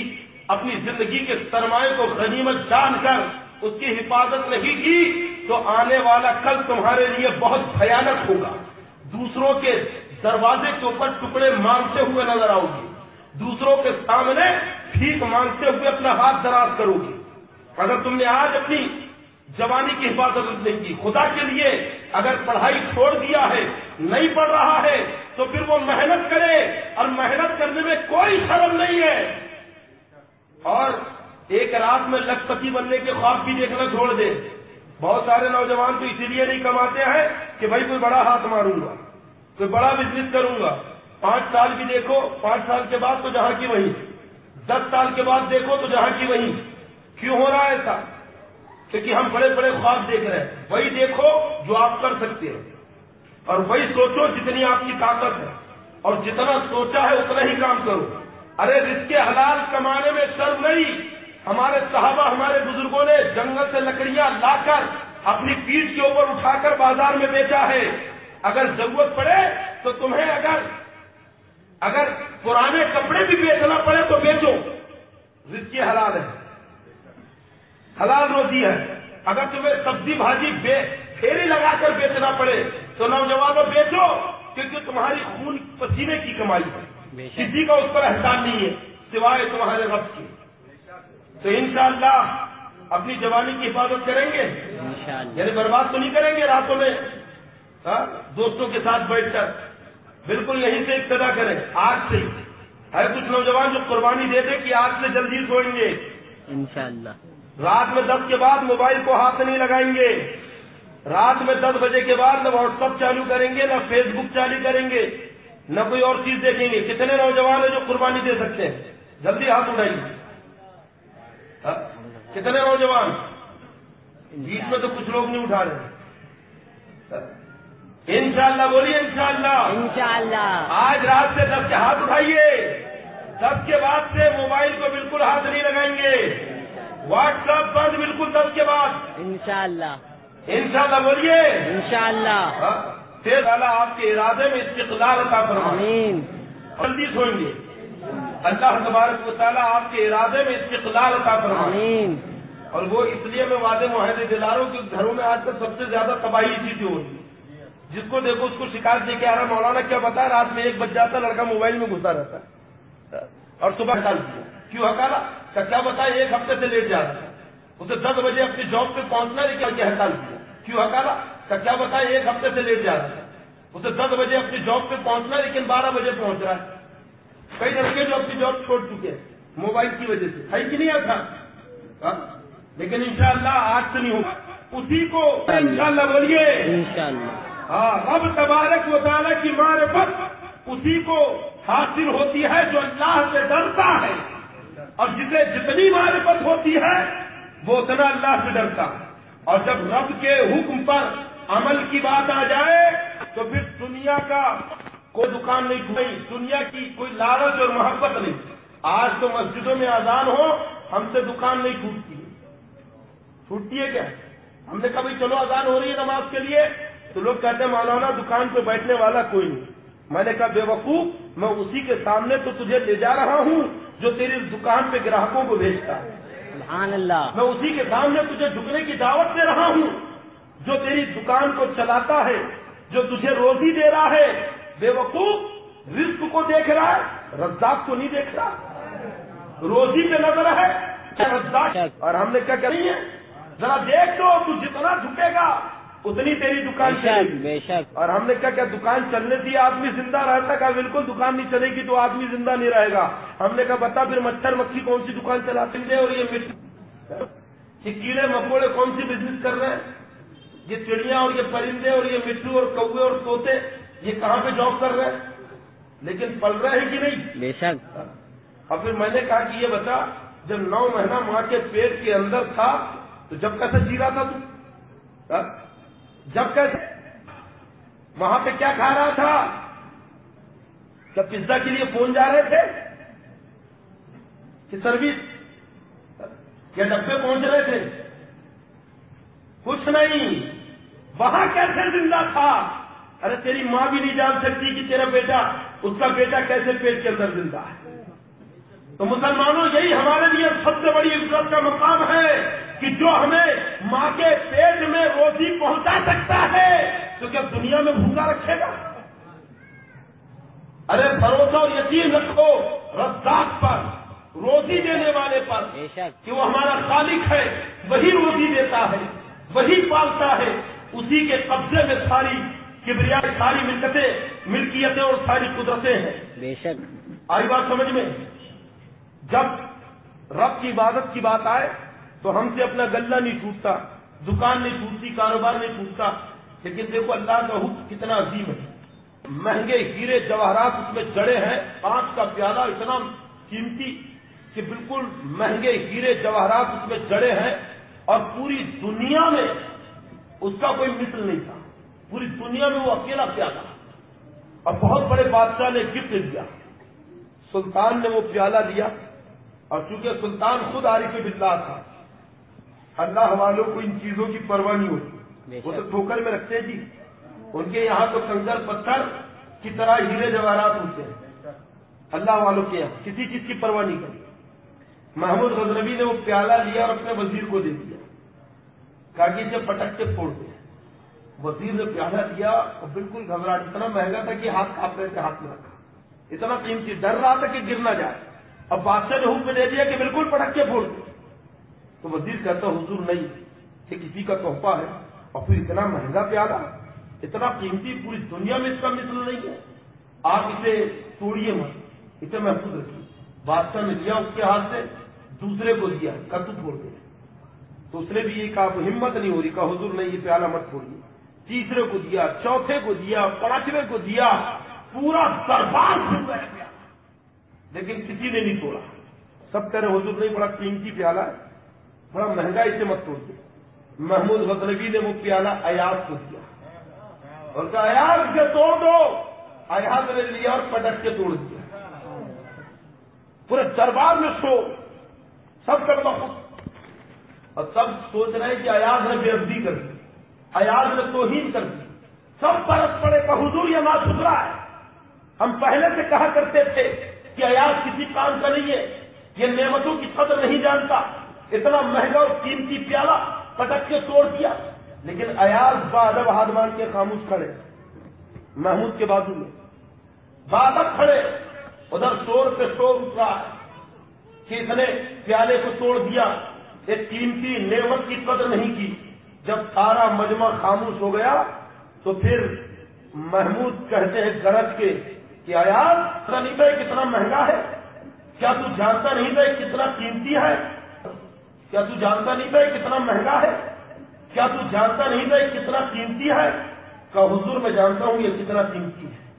اپنی زندگی کے سرمایہ کو غنیمت جان کر اس کی حفاظت نہیں کی، تو آنے والا کل تمہارے لیے بہت بھیانک ہوگا۔ دوسروں کے دروازے کے اوپر ٹکڑے مانگتے ہوئے نظر آؤ گی دوسروں کے سامنے بھیک مانگتے ہوئے اپنا ہاتھ دراز کرو گی اگر تم نے آج اپنی جوانی کی حفاظت نہیں کی۔ خدا کے لیے اگر پڑھائی چھوڑ دیا ہے، نہیں پڑھ رہا ہے، تو پھر وہ محنت کرے۔ اور محنت کرنے میں کوئی شرم نہیں ہے۔ اور ایک رات میں لکھپتی بننے کے خواب بھی دیکھنا چھوڑ دے۔ بہت سارے نوجوان تو اسی لیے نہیں کماتے ہیں کہ بھائی کوئی بڑا ہاتھ ماروں گا، کوئی بڑا بزنس کروں گا۔ پانچ سال بھی دیکھو، پانچ سال کے بعد تو جہاں کی وہیں۔ دس سال کے بعد دیکھو تو جہاں کی وہیں۔ کیوں ہو رہا ہے ایسا؟ کیونکہ ہم بڑے بڑے خواب دیکھ رہے ہیں۔ وہی دیکھو جو آپ کر سکتے ہیں اور وہی سوچو جتنی آپ کی طاقت ہے۔ اور جتنا سوچا ہے اتنا ہی کام کرو۔ ارے رزق کے حلال کمانے میں شرم نہیں۔ ہمارے صحابہ، ہمارے بزرگوں نے جنگل سے لکڑیاں لا کر اپنی پیٹ کے اوپر اٹھا کر بازار میں بیچا ہے۔ اگر ضرورت پڑے تو تمہیں اگر اگر پرانے کپڑے بھی بیچنا پڑے تو بیچو۔ رزق حلال ہے حلال روزی ہے۔ اگر تمہیں سبزی بھاجی بے پھیری لگا کر بیچنا پڑے تو نوجوانوں بیچو کیونکہ تمہاری خون پسینے کی کمائی ہے۔ کسی کا اس پر احسان نہیں ہے سوائے تمہارے رب کی تو انشاءاللہ اپنی جوانی کی حفاظت کریں گے۔ یعنی برباد تو نہیں کریں گے راتوں میں؟ ہاں؟ دوستوں کے ساتھ بیٹھ کر۔ بالکل یہیں سے ابتدا کریں آج سے۔ ہے کچھ نوجوان جو قربانی دے دے کہ آج سے جلدی سوئیں گے۔ انشاءاللہ۔ رات میں دس کے بعد موبائل کو ہاتھ نہیں لگائیں گے۔ رات میں دس بجے کے بعد نہ واٹس ایپ چالو کریں گے نہ فیس بک چالو کریں گے نہ کوئی اور چیز دیکھیں گے۔ کتنے نوجوان ہیں جو قربانی دے سکتے ہیں؟ جلدی ہاتھ اٹھائیے۔ ہاں؟ کتنے نوجوان؟ بیچ میں تو کچھ لوگ نہیں اٹھا رہے۔ انشاءاللہ بولیے انشاءاللہ۔ انشاءاللہ۔ آج رات سے دس کے ہاتھ اٹھائیے۔ دس کے بعد سے موبائل کو بالکل ہاتھ نہیں لگائیں گے۔ واٹس ایپ بند بالکل دس کے بعد۔ انشاءاللہ۔ انشاءاللہ بولیے۔ انشاءاللہ۔ ہاں، پھر اللہ آپ کے ارادے میں استقلال عطا فرمائے۔ آمین۔ جلدی سوئیں گے اللہ تبارک و تعالیٰ آپ کے ارادے میں استقلال عطا فرمائے۔ آمین۔ اور وہ اس لیے میں وعدے معاہدے دلا رہا ہوں کہ گھروں میں آج تک سب سے زیادہ تباہی اسی سے ہو رہی ہے۔ جس کو دیکھو اس کو شکایت دے کے آ رہا مولانا کیا بتا رات میں ایک بج جاتا لڑکا موبائل میں گھسا رہتا ہے۔ اور صبح کیوں ہٹالا کہ کیا بتا ایک ہفتے سے لیٹ جا رہا ہے اسے دس بجے اپنی جاب پہ پہنچنا ہے کہ ہٹال دیا کیوں ہٹالا کہ کیا بتائیں ایک ہفتے سے لیٹ جا رہا ہے اسے دس بجے اپنی جاب پہ پہنچنا لیکن بارہ بجے پہنچ رہا ہے۔ کئی لڑکے جو اپنی جاب چھوڑ چکے ہیں موبائل کی وجہ سے۔ ہے کہ نہیں آتا ہاں؟ لیکن انشاءاللہ آج سے نہیں ہوگا۔ اسی کو انشاءاللہ بولیے۔ انشاءاللہ۔ ہاں رب تبارک و تعالیٰ کی معرفت اسی کو حاصل ہوتی ہے جو اللہ سے ڈرتا ہے۔ اور جسے جتنی معرفت ہوتی ہے، وہ اتنا اللہ سے ڈرتا۔ ہے اور جب رب کے حکم پر عمل کی بات آ جائے، تو پھر دنیا کا کوئی دکان نہیں کھلی دنیا کی کوئی لالچ اور محبت نہیں۔ آج تو مسجدوں میں آزان ہو، ہم سے دکان نہیں ٹوٹتی۔ چھوٹتی ہے کیا؟ ہم نے کبھی چلو اذان ہو رہی ہے نماز کے لیے۔ تو لوگ کہتے ہیں، مولانا دکان پہ بیٹھنے والا کوئی نہیں۔ میں نے کہا بے وقوف میں اسی کے سامنے تو تجھے لے جا رہا ہوں جو تیری دکان پہ گراہکوں کو بھیجتا ہے. سبحان اللہ۔ میں اسی کے سامنے تجھے جھکنے کی دعوت دے رہا ہوں جو تیری دکان کو چلاتا ہے جو تجھے روزی دے رہا ہے۔ بے وقوف رزق کو دیکھ رہا ہے رزاق کو نہیں دیکھ رہا۔ روزی پہ نظر ہے رزاق۔ اور ہم نے کیا کری ہے ذرا دیکھ لو تو جتنا جھکے گا اتنی تیری دکان چلے گی بے شک۔ اور ہم نے کیا کیا دکان چلنے دی آدمی زندہ رہتا کہا بالکل دکان نہیں چلے گی تو آدمی زندہ نہیں رہے گا۔ ہم نے کہا بتا پھر مچھر مکھی کون سی دکان چلاتے ہیں؟ اور یہ یہ کیڑے مکوڑے کون سی بزنس کر رہے ہیں؟ یہ چڑیاں اور یہ پرندے اور یہ مٹو اور کوے اور طوطے یہ کہاں پہ جاب کر رہے ہیں؟ لیکن پل رہے ہیں کہ نہیں؟ بے شک۔ اور پھر میں نے کہا کہ یہ بتا جب نو مہینہ ماں کے پیٹ کے اندر تھا تو جب کیسے جی رہا تھا تو؟ جب کیسے وہاں پہ کیا کھا رہا تھا؟ کیا پزا کے لیے فون جا رہے تھے، کہ سروس یا ڈبے پہنچ رہے تھے۔ کچھ نہیں، وہاں کیسے زندہ تھا؟ ارے تیری ماں بھی نہیں جان سکتی کہ تیرا بیٹا، اس کا بیٹا کیسے پیٹ کے اندر زندہ ہے؟ تو مسلمانوں یہی ہمارے لیے سب سے بڑی عزت کا مقام ہے کہ جو ہمیں ماں کے پیٹ میں روزی پہنچا سکتا ہے تو کیا دنیا میں بھوکا رکھے گا۔ ارے بھروسہ اور یقین رکھو رزاق پر روزی دینے والے پر۔ کہ وہ ہمارا خالق ہے وہی روزی دیتا ہے وہی پالتا ہے۔ اسی کے قبضے میں ساری کبریا ساری ملکتیں ملکیتیں اور ساری قدرتیں ہیں۔ بے شک۔ آئی بات سمجھ میں؟ جب رب کی عبادت کی بات آئے تو ہم سے اپنا گلہ نہیں ٹوٹتا، دکان نہیں ٹوٹتی، کاروبار نہیں ٹوٹتا۔ لیکن دیکھو اللہ کا حکم کتنا عظیم ہے۔ مہنگے ہیرے جواہرات اس میں جڑے ہیں، پانچ کا پیالہ اتنا قیمتی کہ بالکل مہنگے ہیرے جواہرات اس میں جڑے ہیں اور پوری دنیا میں اس کا کوئی مثل نہیں تھا۔ پوری دنیا میں وہ اکیلا پیالہ۔ اور بہت بڑے بادشاہ نے گفٹ دیا۔ سلطان نے وہ پیالہ لیا۔ اور چونکہ سلطان خود عارف باللہ تھا اللہ والوں کو ان چیزوں کی پرواہ نہیں ہوتی۔ وہ تو ٹھوکر میں رکھتے جی۔ ان کے یہاں تو کنگر پتھر کی طرح ہیرے جواہرات ہوتے ہیں۔ اللہ والوں کے یہاں کسی چیز کی پرواہ نہیں کرتی محمود غزنبی نے وہ پیالہ لیا اور اپنے وزیر کو دے دیا۔ کہا کہ اسے پٹک کے پھوڑ دیا وزیر نے پیالہ دیا اور بالکل گھبراہٹ اتنا مہنگا تھا کہ ہاتھ کر کے ہاتھ میں رکھا۔ اتنا قیمتی ڈر رہا تھا کہ گر نہ جائے۔ اب بادشاہ نے حکم دے دیا کہ بالکل پٹک کے پھوڑ تو وزیر کہتا حضور نہیں، یہ کسی کا تحفہ ہے اور پھر اتنا مہنگا پیالہ، اتنا قیمتی پوری دنیا میں اس کا مثل نہیں ہے۔ آپ اسے توڑیے مت، اسے محفوظ رکھیے۔ بادشاہ نے لیا اس کے ہاتھ سے، دوسرے کو دیا کتو پھوڑ دیا۔ تو اس نے بھی یہ کہا ہمت نہیں ہو رہی، کہا، حضور نہیں، یہ پیالہ مت چھوڑیے تیسرے کو دیا، چوتھے کو دیا، پانچویں کو دیا، پورا دربار گیا۔ لیکن کسی نے نہیں توڑا۔ سب کہہ رہے حضور نہیں، بڑا قیمتی پیالہ ہے۔ بڑا مہنگا اسے مت توڑ دیا۔ محمود غزنوی نے وہ پیالہ ایاز کو دیا۔ اور کہا ایاز کے توڑ دو۔ ایاز نے لیا اور پٹک کے توڑ دیا۔ پورے دربار میں سو۔ سب کا بخود اور سب سوچ رہے ہیں کہ ایاز نے بے عبدی کر دی۔ ایاز نے توہین کر دی۔ سب برس پڑے کہ حضور یہ نہ ستھرا ہے۔ ہم پہلے سے کہا کرتے تھے کہ ایاز کسی کام کا نہیں ہے، یہ نعمتوں کی قدر نہیں جانتا۔ اتنا مہنگا اور قیمتی پیالہ پٹک کے توڑ دیا۔ لیکن ایاز بادب ہاتھ مان کے خاموش کھڑے۔ محمود کے بازو میں۔ بادب کھڑے۔ ادھر شور پہ شور اٹھ رہا ہے۔ کہ اس نے پیالے کو توڑ دیا۔ ایک قیمتی نعمت کی قدر نہیں کی۔ جب سارا مجمع خاموش ہو گیا تو پھر محمود کہتے ہیں گرج کے کہ آیات نہیں بھائی کتنا مہنگا ہے؟ کیا تو جانتا نہیں بھائی کتنا قیمتی ہے؟ کیا تو جانتا نہیں بھائی کتنا مہنگا ہے؟ کیا تو جانتا نہیں بھائی کتنا قیمتی ہے؟ کہ حضور میں جانتا ہوں یہ کتنا قیمتی ہے۔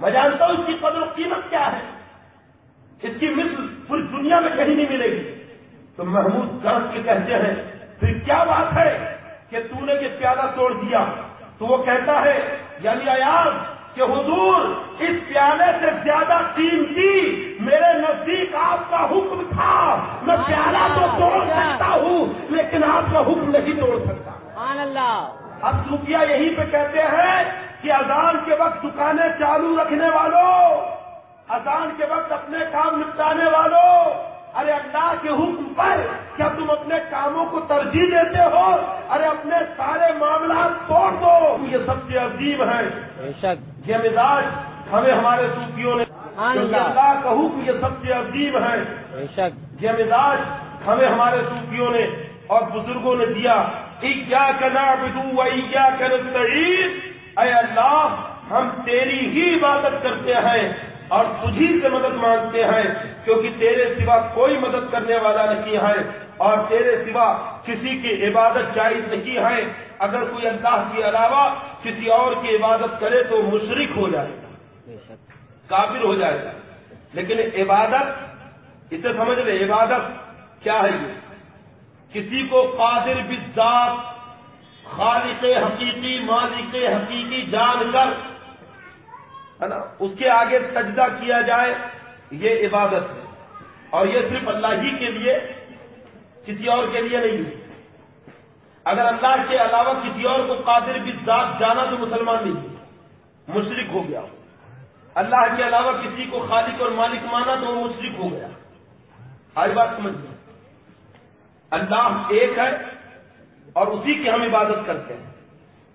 میں جانتا ہوں اس کی قدر و قیمت کیا ہے۔ اس کی مثل پوری دنیا میں کہیں نہیں ملے گی۔ تو محمود کرس کے کہتے ہیں، پھر کیا بات ہے کہ تو نے یہ پیالہ توڑ دیا؟ تو وہ کہتا ہے یعنی ایاز کہ حضور اس پیالے سے زیادہ قیمتی میرے نزدیک آپ کا حکم تھا۔ میں پیالہ تو توڑ سکتا ہوں لیکن آپ کا حکم نہیں توڑ سکتا۔ اللہ۔ اب صوفیہ یہیں پہ کہتے ہیں کہ اذان کے وقت دکانیں چالو رکھنے والوں اذان کے وقت اپنے کام نپٹانے والوں ارے اللہ کے حکم پر کیا تم اپنے کاموں کو ترجیح دیتے ہو؟ ارے اپنے سارے معاملات توڑ دو۔ یہ سب سے عظیم ہے یہ مزاج ہمیں ہمارے صوفیوں نے اللہ۔ کا حکم یہ سب سے عظیم ہے۔ یہ مزاج ہمیں ہمارے صوفیوں نے اور بزرگوں نے دیا۔ کیا کرنا بدو کیا کر اے اللہ ہم تیری ہی عبادت کرتے ہیں۔ اور تجھی سے مدد مانگتے ہیں، کیونکہ تیرے سوا کوئی مدد کرنے والا نہیں ہے، اور تیرے سوا کسی کی عبادت جائز نہیں ہے۔ اگر کوئی اللہ کے علاوہ کسی اور کی عبادت کرے تو مشرک ہو جائے گا، کافر ہو جائے گا۔ لیکن عبادت، اسے سمجھ لے، عبادت کیا ہے یہ؟ کسی کو قادر بالذات، خالق حقیقی، مالک حقیقی جان کر ہے نا؟ اس کے آگے سجدہ کیا جائے، یہ عبادت ہے۔ اور یہ صرف اللہ ہی کے لیے، کسی اور کے لیے نہیں ہے۔ اگر اللہ کے علاوہ کسی اور کو قادر بالذات جانا تو مسلمان نہیں ہے۔ مشرک ہو گیا۔ اللہ کے علاوہ کسی کو خالق اور مالک مانا تو وہ مشرک ہو گیا۔ آج بات سمجھ لیں۔ اللہ ایک ہے اور اسی کی ہم عبادت کرتے ہیں۔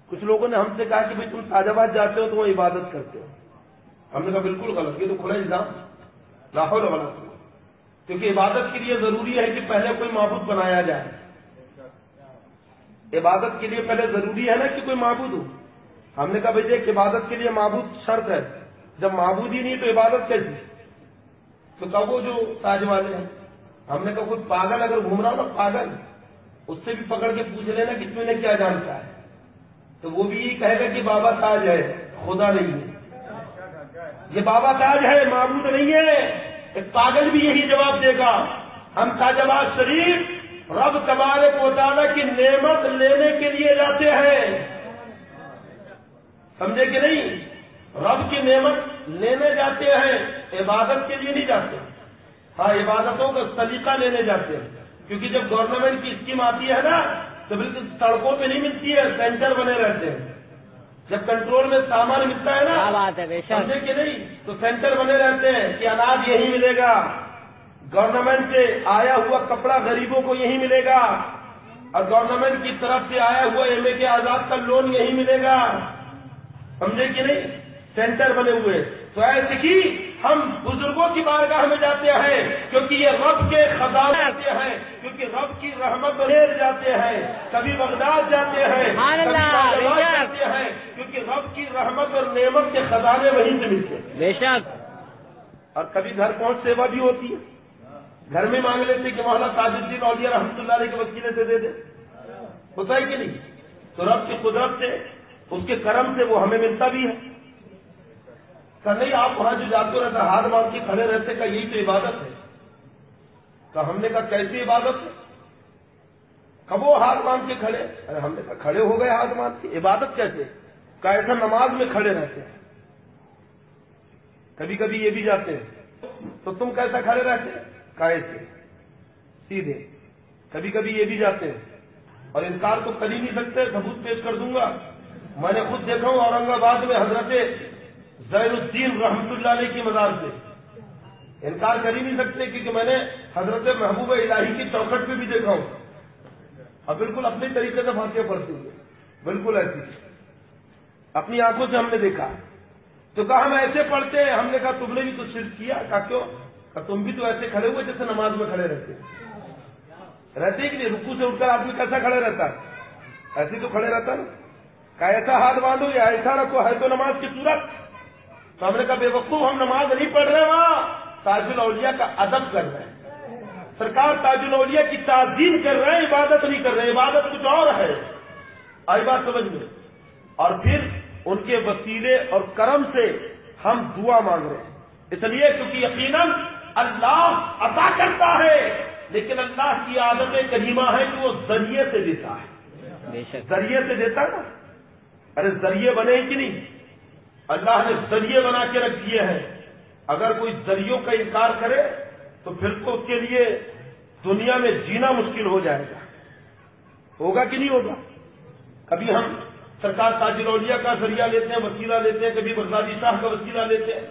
کچھ لوگوں نے ہم سے کہا کہ بھائی تم تاج جاتے ہو تو وہ عبادت کرتے ہو۔ ہم نے کہا بالکل غلط، یہ تو کھلا الزام لاہور والا کیونکہ عبادت کے لیے ضروری ہے کہ پہلے کوئی معبود بنایا جائے۔ عبادت کے لیے پہلے ضروری ہے نا کہ کوئی معبود ہو۔ ہم نے کہا بھائی دیکھ، عبادت کے لیے معبود شرط ہے۔ جب معبود ہی نہیں تو عبادت کیسی؟ تو کب وہ جو تاج والے ہیں ہم نے کہا کوئی پاگل، اگر گھوم رہا ہو نا پاگل۔ اس سے بھی پکڑ کے پوچھ لینا کہ تم نے کیا جانتا ہے۔ تو وہ بھی یہی کہے گا کہ بابا تاج ہے، خدا نہیں ہے۔ یہ بابا تاج ہے، معبود نہیں ہے۔ ایک پاگل بھی یہی جواب دے گا۔ ہم تاجباد شریف رب تبارے کو کی نعمت لینے کے لیے جاتے ہیں۔ سمجھے کہ نہیں؟ رب کی نعمت لینے جاتے ہیں، عبادت کے لیے نہیں جاتے۔ ہاں عبادتوں کا طریقہ لینے جاتے ہیں۔ کیونکہ جب گورنمنٹ کی اسکیم آتی ہے نا، تو بالکل سڑکوں پہ نہیں ملتی ہے سینٹر بنے رہتے ہیں۔ جب کنٹرول میں سامان ملتا ہے نا بات ہے سمجھے کہ نہیں؟ تو سینٹر بنے رہتے ہیں کہ اناج یہی ملے گا۔ گورنمنٹ سے آیا ہوا کپڑا غریبوں کو یہی ملے گا۔ اور گورنمنٹ کی طرف سے آیا ہوا ایم اے کے آزاد کا لون یہی ملے گا۔ سمجھے کہ نہیں؟ سینٹر بنے ہوئے۔ تو ایسے کی ہم بزرگوں کی بارگاہ میں جاتے ہیں کیونکہ یہ رب کے خزانے ہیں کیونکہ رب کی رحمت بھیر جاتے ہیں۔ کبھی بغداد جاتے ہیں۔ جاتے ہیں کیونکہ رب کی رحمت اور نعمت کے خزانے وہیں سے ملتے ہیں۔ بے شک۔ اور کبھی گھر پہنچ سیوا بھی ہوتی ہے۔ گھر میں مانگ لیتے کہ مولانا تاج الدین اولیا رحمۃ اللہ علیہ کے وسیلے سے دے دے۔ ہوتا ہے کہ نہیں؟ تو رب کی قدرت سے اس کے کرم سے وہ ہمیں ملتا بھی ہے۔ کہ نہیں، آپ وہاں جو جاتے رہتے ہاتھ مار کے کھڑے رہتے کا یہی تو عبادت ہے۔ کہ ہم نے کہا، کیسی عبادت ہے؟ کب وہ ہاتھ مان کے کھڑے؟ ارے، ہم نے کہا، کھڑے ہو گئے ہاتھ مان کے۔ عبادت کیسے؟ کہ ایسا نماز میں کھڑے رہتے ہیں۔ کبھی کبھی یہ بھی جاتے ہیں۔ تو تم کیسا کھڑے رہتے؟ کائے سے سیدھے۔ کبھی کبھی یہ بھی جاتے ہیں۔ اور انکار تو کر ہی نہیں سکتے، ثبوت پیش کر دوں گا۔ میں نے خود دیکھا ہوں، اورنگ آباد میں حضرت زین الدین رحمت اللہ علیہ کی مزار سے۔ انکار کر ہی نہیں سکتے کیونکہ میں نے حضرت محبوب الہی کی چوکھٹ پہ بھی دیکھا ہوں۔ اور بالکل اپنے طریقے سے پھانسیاں پڑتی ہوئی بالکل ایسی۔ اپنی آنکھوں سے ہم نے دیکھا۔ تو کہا ہم ایسے پڑھتے ہیں، ہم نے کہا تم نے بھی تو شرک کیا۔ کہا کیوں؟ کہا تم بھی تو ایسے کھڑے ہوئے جیسے نماز میں کھڑے رہتے۔ رہتے کہ نہیں؟ رکو سے اٹھ کر آدمی کیسا کھڑے رہتا؟ ہے ایسے تو کھڑے رہتا نا۔ کہ ایسا ہاتھ باندھو یا ایسا رکھو، ہے تو نماز کی صورت۔ تو ہم نے کہا بے وقوف ہم نماز نہیں پڑھ رہے وہاں۔ تاج الاولیاء کا ادب کر رہے ہیں۔ سرکار تاج الاولیاء کی تعظیم کر رہے ہیں عبادت نہیں کر رہے ہیں عبادت کچھ اور ہے۔ آئی بات سمجھ میں؟ اور پھر ان کے وسیلے اور کرم سے ہم دعا مانگ رہے ہیں۔ اس لیے کیونکہ یقیناً اللہ عطا کرتا ہے لیکن اللہ کی عادت کریمہ ہے کہ وہ ذریعے سے دیتا ہے۔ ذریعے سے دیتا نا؟ ارے ذریعے بنے کہ نہیں؟ اللہ نے ذریعے بنا کے رکھ دیے ہیں۔ اگر کوئی ذریعوں کا انکار کرے تو پھر تو اس کے لیے دنیا میں جینا مشکل ہو جائے گا۔ ہوگا کہ نہیں ہوگا؟ کبھی ہم سرکار تاجر اولیا کا ذریعہ لیتے ہیں وسیلہ لیتے ہیں کبھی بغدادی شاہ کا وسیلہ لیتے ہیں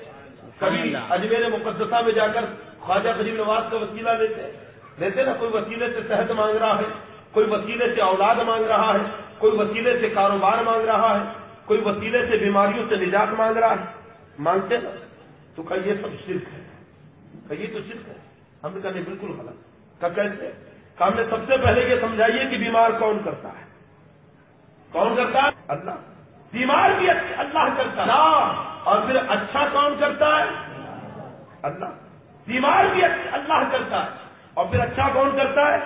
کبھی اجمیر مقدسہ میں جا کر خواجہ غریب نواز کا وسیلہ لیتے ہیں۔ لیتے نا کوئی وسیلے سے صحت مانگ رہا ہے کوئی وسیلے سے اولاد مانگ رہا ہے کوئی وسیلے سے کاروبار مانگ رہا ہے۔ کوئی وسیلے سے بیماریوں سے نجات مانگ رہا ہے؟ مانگتے نا تو کہ یہ سب شرک ہے۔ کہ یہ تو شرک ہے۔ ہم نے کہا نہیں بالکل غلط۔ کہ کیسے؟ کہ ہم نے سب سے پہلے یہ سمجھائیے کہ بیمار کون کرتا ہے۔ کون کرتا ہے؟ اللہ۔ بیمار بھی اللہ کرتا ہے۔ اور پھر اچھا کون کرتا ہے؟ اللہ۔ بیمار بھی اللہ کرتا ہے۔ اور پھر اچھا کون کرتا ہے؟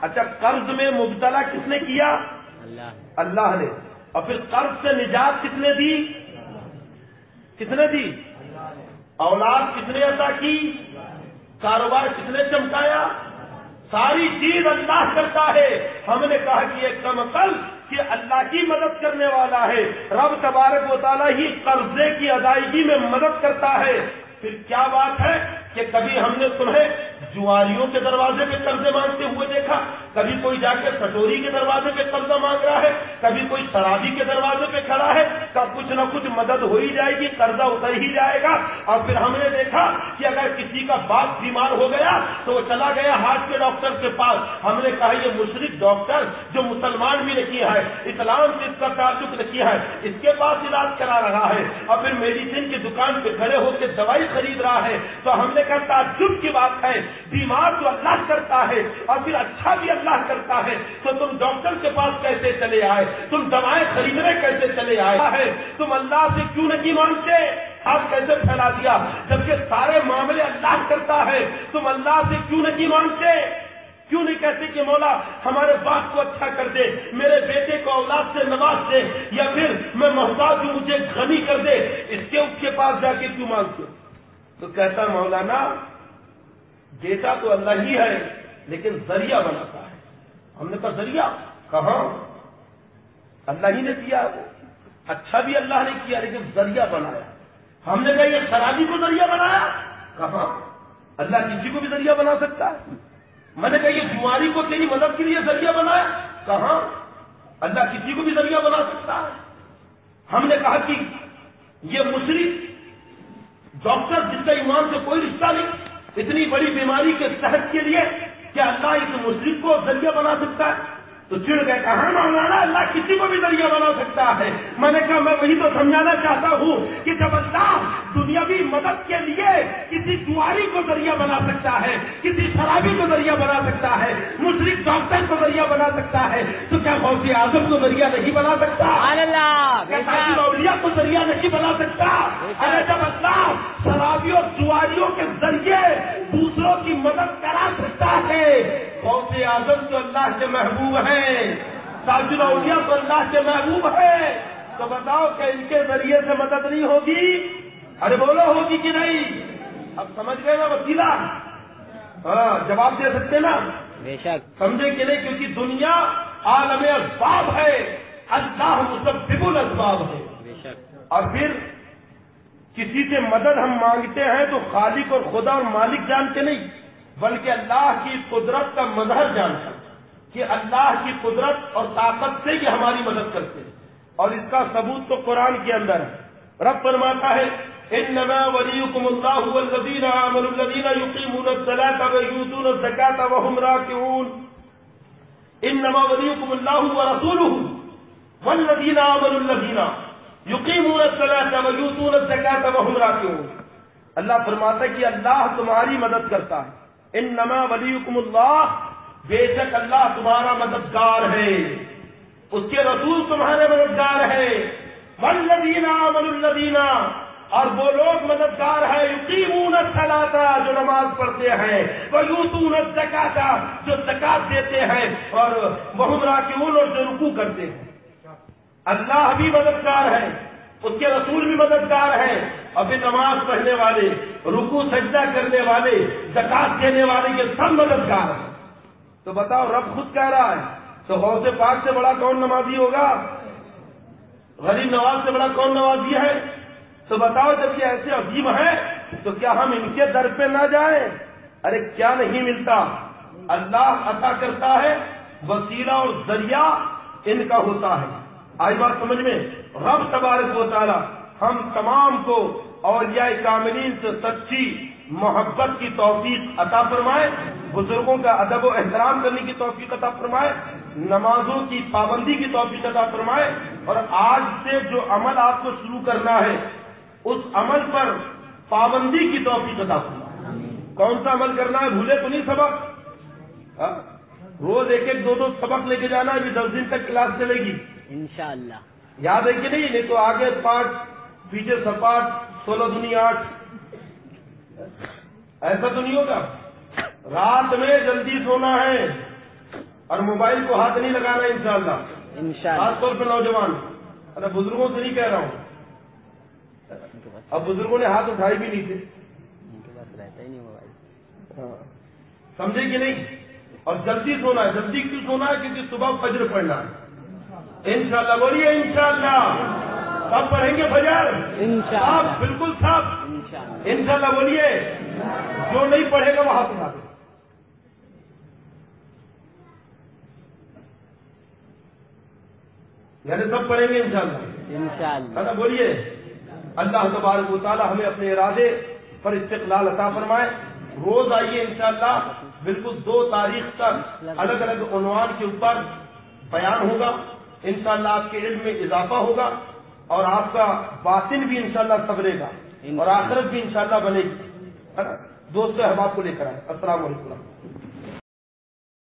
اچھا قرض میں مبتلا کس نے کیا؟ اللہ۔ اللہ نے۔ اور پھر قرض سے نجات کس نے دی؟ کس نے دی؟ اولاد کس نے عطا کی؟ کاروبار کس نے چمکایا؟ ساری چیز اللہ کرتا ہے۔ ہم نے کہا کہ یہ کم عقل کہ اللہ کی مدد کرنے والا ہے۔ رب تبارک و تعالیٰ ہی قرضے کی ادائیگی میں مدد کرتا ہے۔ پھر کیا بات ہے کہ کبھی ہم نے تمہیں جواریوں کے دروازے پہ قرضے مانگتے ہوئے دیکھا، کبھی کوئی جا کے کٹوری کے دروازے پہ قرضہ مانگ رہا ہے، کبھی کوئی شرابی کے دروازے پہ کھڑا ہے، تب کچھ نہ کچھ مدد ہو ہی جائے گی، قرضہ اتر ہی جائے گا۔ اور پھر ہم نے دیکھا کہ اگر کسی کا باپ بیمار ہو گیا تو وہ چلا گیا ہارٹ کے ڈاکٹر کے پاس۔ ہم نے کہا، یہ مشرق ڈاکٹر جو مسلمان بھی نہیں ہے، اسلام سے اس کا تعلق نہیں ہے، اس کے پاس علاج کرا رہا ہے۔ اور پھر میڈیسن کی دکان پہ کھڑے ہو کے دوائی خرید رہا ہے۔ تو ہم نے کہا، تعجب کی بات ہے بیمار تو اللہ کرتا ہے اور پھر اچھا بھی اللہ کرتا ہے، تو تم ڈاکٹر کے پاس کیسے چلے آئے؟ تم دوائیں خریدنے کیسے چلے آئے؟ ہے تم اللہ سے کیوں نہیں مانگتے؟ آپ کیسے پھیلا دیا؟ جبکہ سارے معاملے اللہ کرتا ہے، تم اللہ سے کیوں نہیں مانگتے؟ کیوں نہیں کہتے کہ مولا ہمارے باپ کو اچھا کر دے، میرے بیٹے کو اولاد سے نواز دے، یا پھر میں محتاج ہوں، مجھے غنی کر دے، اس کے اس کے پاس جا کے کیوں مانگتے تو کہتا مولانا دیتا تو اللہ ہی ہے، لیکن ذریعہ بناتا ہے۔ ہم نے کہا، ذریعہ؟ کہاں؟ اللہ ہی نے دیا وہ اچھا بھی اللہ نے کیا، لیکن ذریعہ بنایا۔ ہم نے کہا، یہ شرابی کو ذریعہ بنایا۔ کہاں؟ اللہ کسی کو بھی ذریعہ بنا سکتا ہے۔ میں نے کہا، یہ جواری کو تیری مدد کے لیے ذریعہ بنایا۔ کہاں؟ اللہ کسی کو بھی ذریعہ بنا سکتا ہے۔ ہم نے کہا کہ یہ مشرق ڈاکٹر جس کا ایمان سے کوئی رشتہ نہیں اتنی بڑی بیماری کے صحت کے لیے کیا اللہ اس مشرق کو ذریعہ بنا سکتا ہے؟ تو چڑ گئے کہاں مولانا؟ اللہ کسی کو بھی ذریعہ بنا سکتا ہے۔ میں نے کہا میں وہی تو سمجھانا چاہتا ہوں کہ جب اللہ دنیاوی مدد کے لیے کسی جواری کو ذریعہ بنا سکتا ہے کسی شرابی کو ذریعہ بنا سکتا ہے مشرق ڈاکٹر کو ذریعہ بنا سکتا ہے تو کیا غوث اعظم کو ذریعہ نہیں بنا سکتا؟ اولیاء کو ذریعہ نہیں بنا سکتا؟ ارے جب اللہ شرابیوں جواریوں کے ذریعے دوسروں کی مدد کرا سکتا ہے غوث اعظم تو اللہ کے محبوب ہیں۔ تاج الاولیاء تو اللہ کے محبوب ہیں۔ تو بتاؤ کہ ان کے ذریعے سے مدد نہیں ہوگی؟ ارے بولو ہوگی کہ نہیں؟ اب سمجھ گئے نا وسیلہ؟ ہاں جواب دے سکتے نا؟ بے شک۔ سمجھے کہ نہیں؟ کیونکہ دنیا عالم اسباب ہے۔ اللہ مسبب الاسباب ہے۔ بے شک۔ اور پھر کسی سے مدد ہم مانگتے ہیں تو خالق اور خدا اور مالک جانتے نہیں بلکہ اللہ کی قدرت کا مظہر جانتا کہ اللہ کی قدرت اور طاقت سے یہ ہماری مدد کرتے ہیں۔ اور اس کا ثبوت تو قرآن کے اندر ہے۔ رب فرماتا ہے، انما وليكم الله والذين امنوا الذين يقيمون الصلاه ويؤتون الزكاه وهم راكعون انما وليكم الله ورسوله والذين امنوا الذين يقيمون الصلاه ويؤتون الزكاه وهم راكعون اللہ فرماتا ہے کہ اللہ تمہاری مدد کرتا ہے۔ انما وليكم اللہ بے شک اللہ تمہارا مددگار ہے۔ اس کے رسول تمہارے مددگار ہے ولدینہ من الدینہ اور وہ لوگ مددگار ہے یقین جو نماز پڑھتے ہیں۔ وہ یوتون زکاتا جو زکات دیتے ہیں۔ اور بہت راکیون اور جو رکو کرتے ہیں۔ اللہ بھی مددگار ہے۔ اس کے رسول بھی مددگار ہیں۔ اور پھر نماز پڑھنے والے رکو سجدہ کرنے والے، زکات دینے والے کے سب مددگار ہیں۔ تو بتاؤ رب خود کہہ رہا ہے تو غوث پاک سے بڑا کون نمازی ہوگا؟ غریب نواز سے بڑا کون نوازی ہے؟ تو بتاؤ جب یہ ایسے عظیم ہے تو کیا ہم ان کے در پہ نہ جائیں؟ ارے کیا نہیں ملتا؟ اللہ عطا کرتا ہے، وسیلہ اور ذریعہ ان کا ہوتا ہے۔ آئی بات سمجھ میں؟ رب تبارک و تعالی ہم تمام کو اولیاء کاملین سے سچی محبت کی توفیق عطا فرمائے بزرگوں کا ادب و احترام کرنے کی توفیق عطا فرمائے نمازوں کی پابندی کی توفیق عطا فرمائے اور آج سے جو عمل آپ کو شروع کرنا ہے اس عمل پر پابندی کی توفیق عطا فرمائے۔ کون سا عمل کرنا ہے؟ بھولے تو نہیں سبق؟ ہاں؟ روز ایک ایک دو دو سبق لے کے جانا ہے ابھی دس دن تک کلاس چلے گی۔ انشاءاللہ۔ یاد ہے کہ نہیں؟ نہیں تو آگے پانچ پیچھے سپاٹ سولہ دنی آٹھ ایسا تو نہیں ہوگا۔ رات میں جلدی سونا ہے اور موبائل کو ہاتھ نہیں لگانا ہے انشاءاللہ۔ انشاءاللہ۔ خاص طور پہ نوجوان۔ ارے بزرگوں سے نہیں کہہ رہا ہوں۔ ان اب بزرگوں نے ہاتھ اٹھائے بھی نہیں تھے۔ ان کے پاس رہتا ہی نہیں موبائل۔ سمجھے کہ نہیں؟ اور جلدی سونا ہے۔ جلدی کیوں سونا ہے؟ کیونکہ صبح فجر پڑھنا ہے۔ انشاءاللہ بولیے انشاءاللہ۔ کب پڑھیں گے فجر۔ آپ بالکل صاحب انشاءاللہ۔ انشاءاللہ بولیے جو نہیں پڑھے گا وہ ہاتھ اٹھا دے یعنی سب پڑھیں گے انشاءاللہ۔ انشاءاللہ۔ اللہ بولیے۔ اللہ تبارک و تعالی ہمیں اپنے ارادے پر استقلال عطا فرمائے۔ روز آئیے انشاءاللہ۔ بالکل دو تاریخ تک الگ الگ عنوان کے اوپر بیان ہوگا۔ انشاءاللہ آپ کے علم میں اضافہ ہوگا۔ اور آپ کا باطن بھی انشاءاللہ سبرے گا اور آخرت بھی انشاءاللہ بنے گی۔ دوست احباب کو لے کر آئے السلام علیکم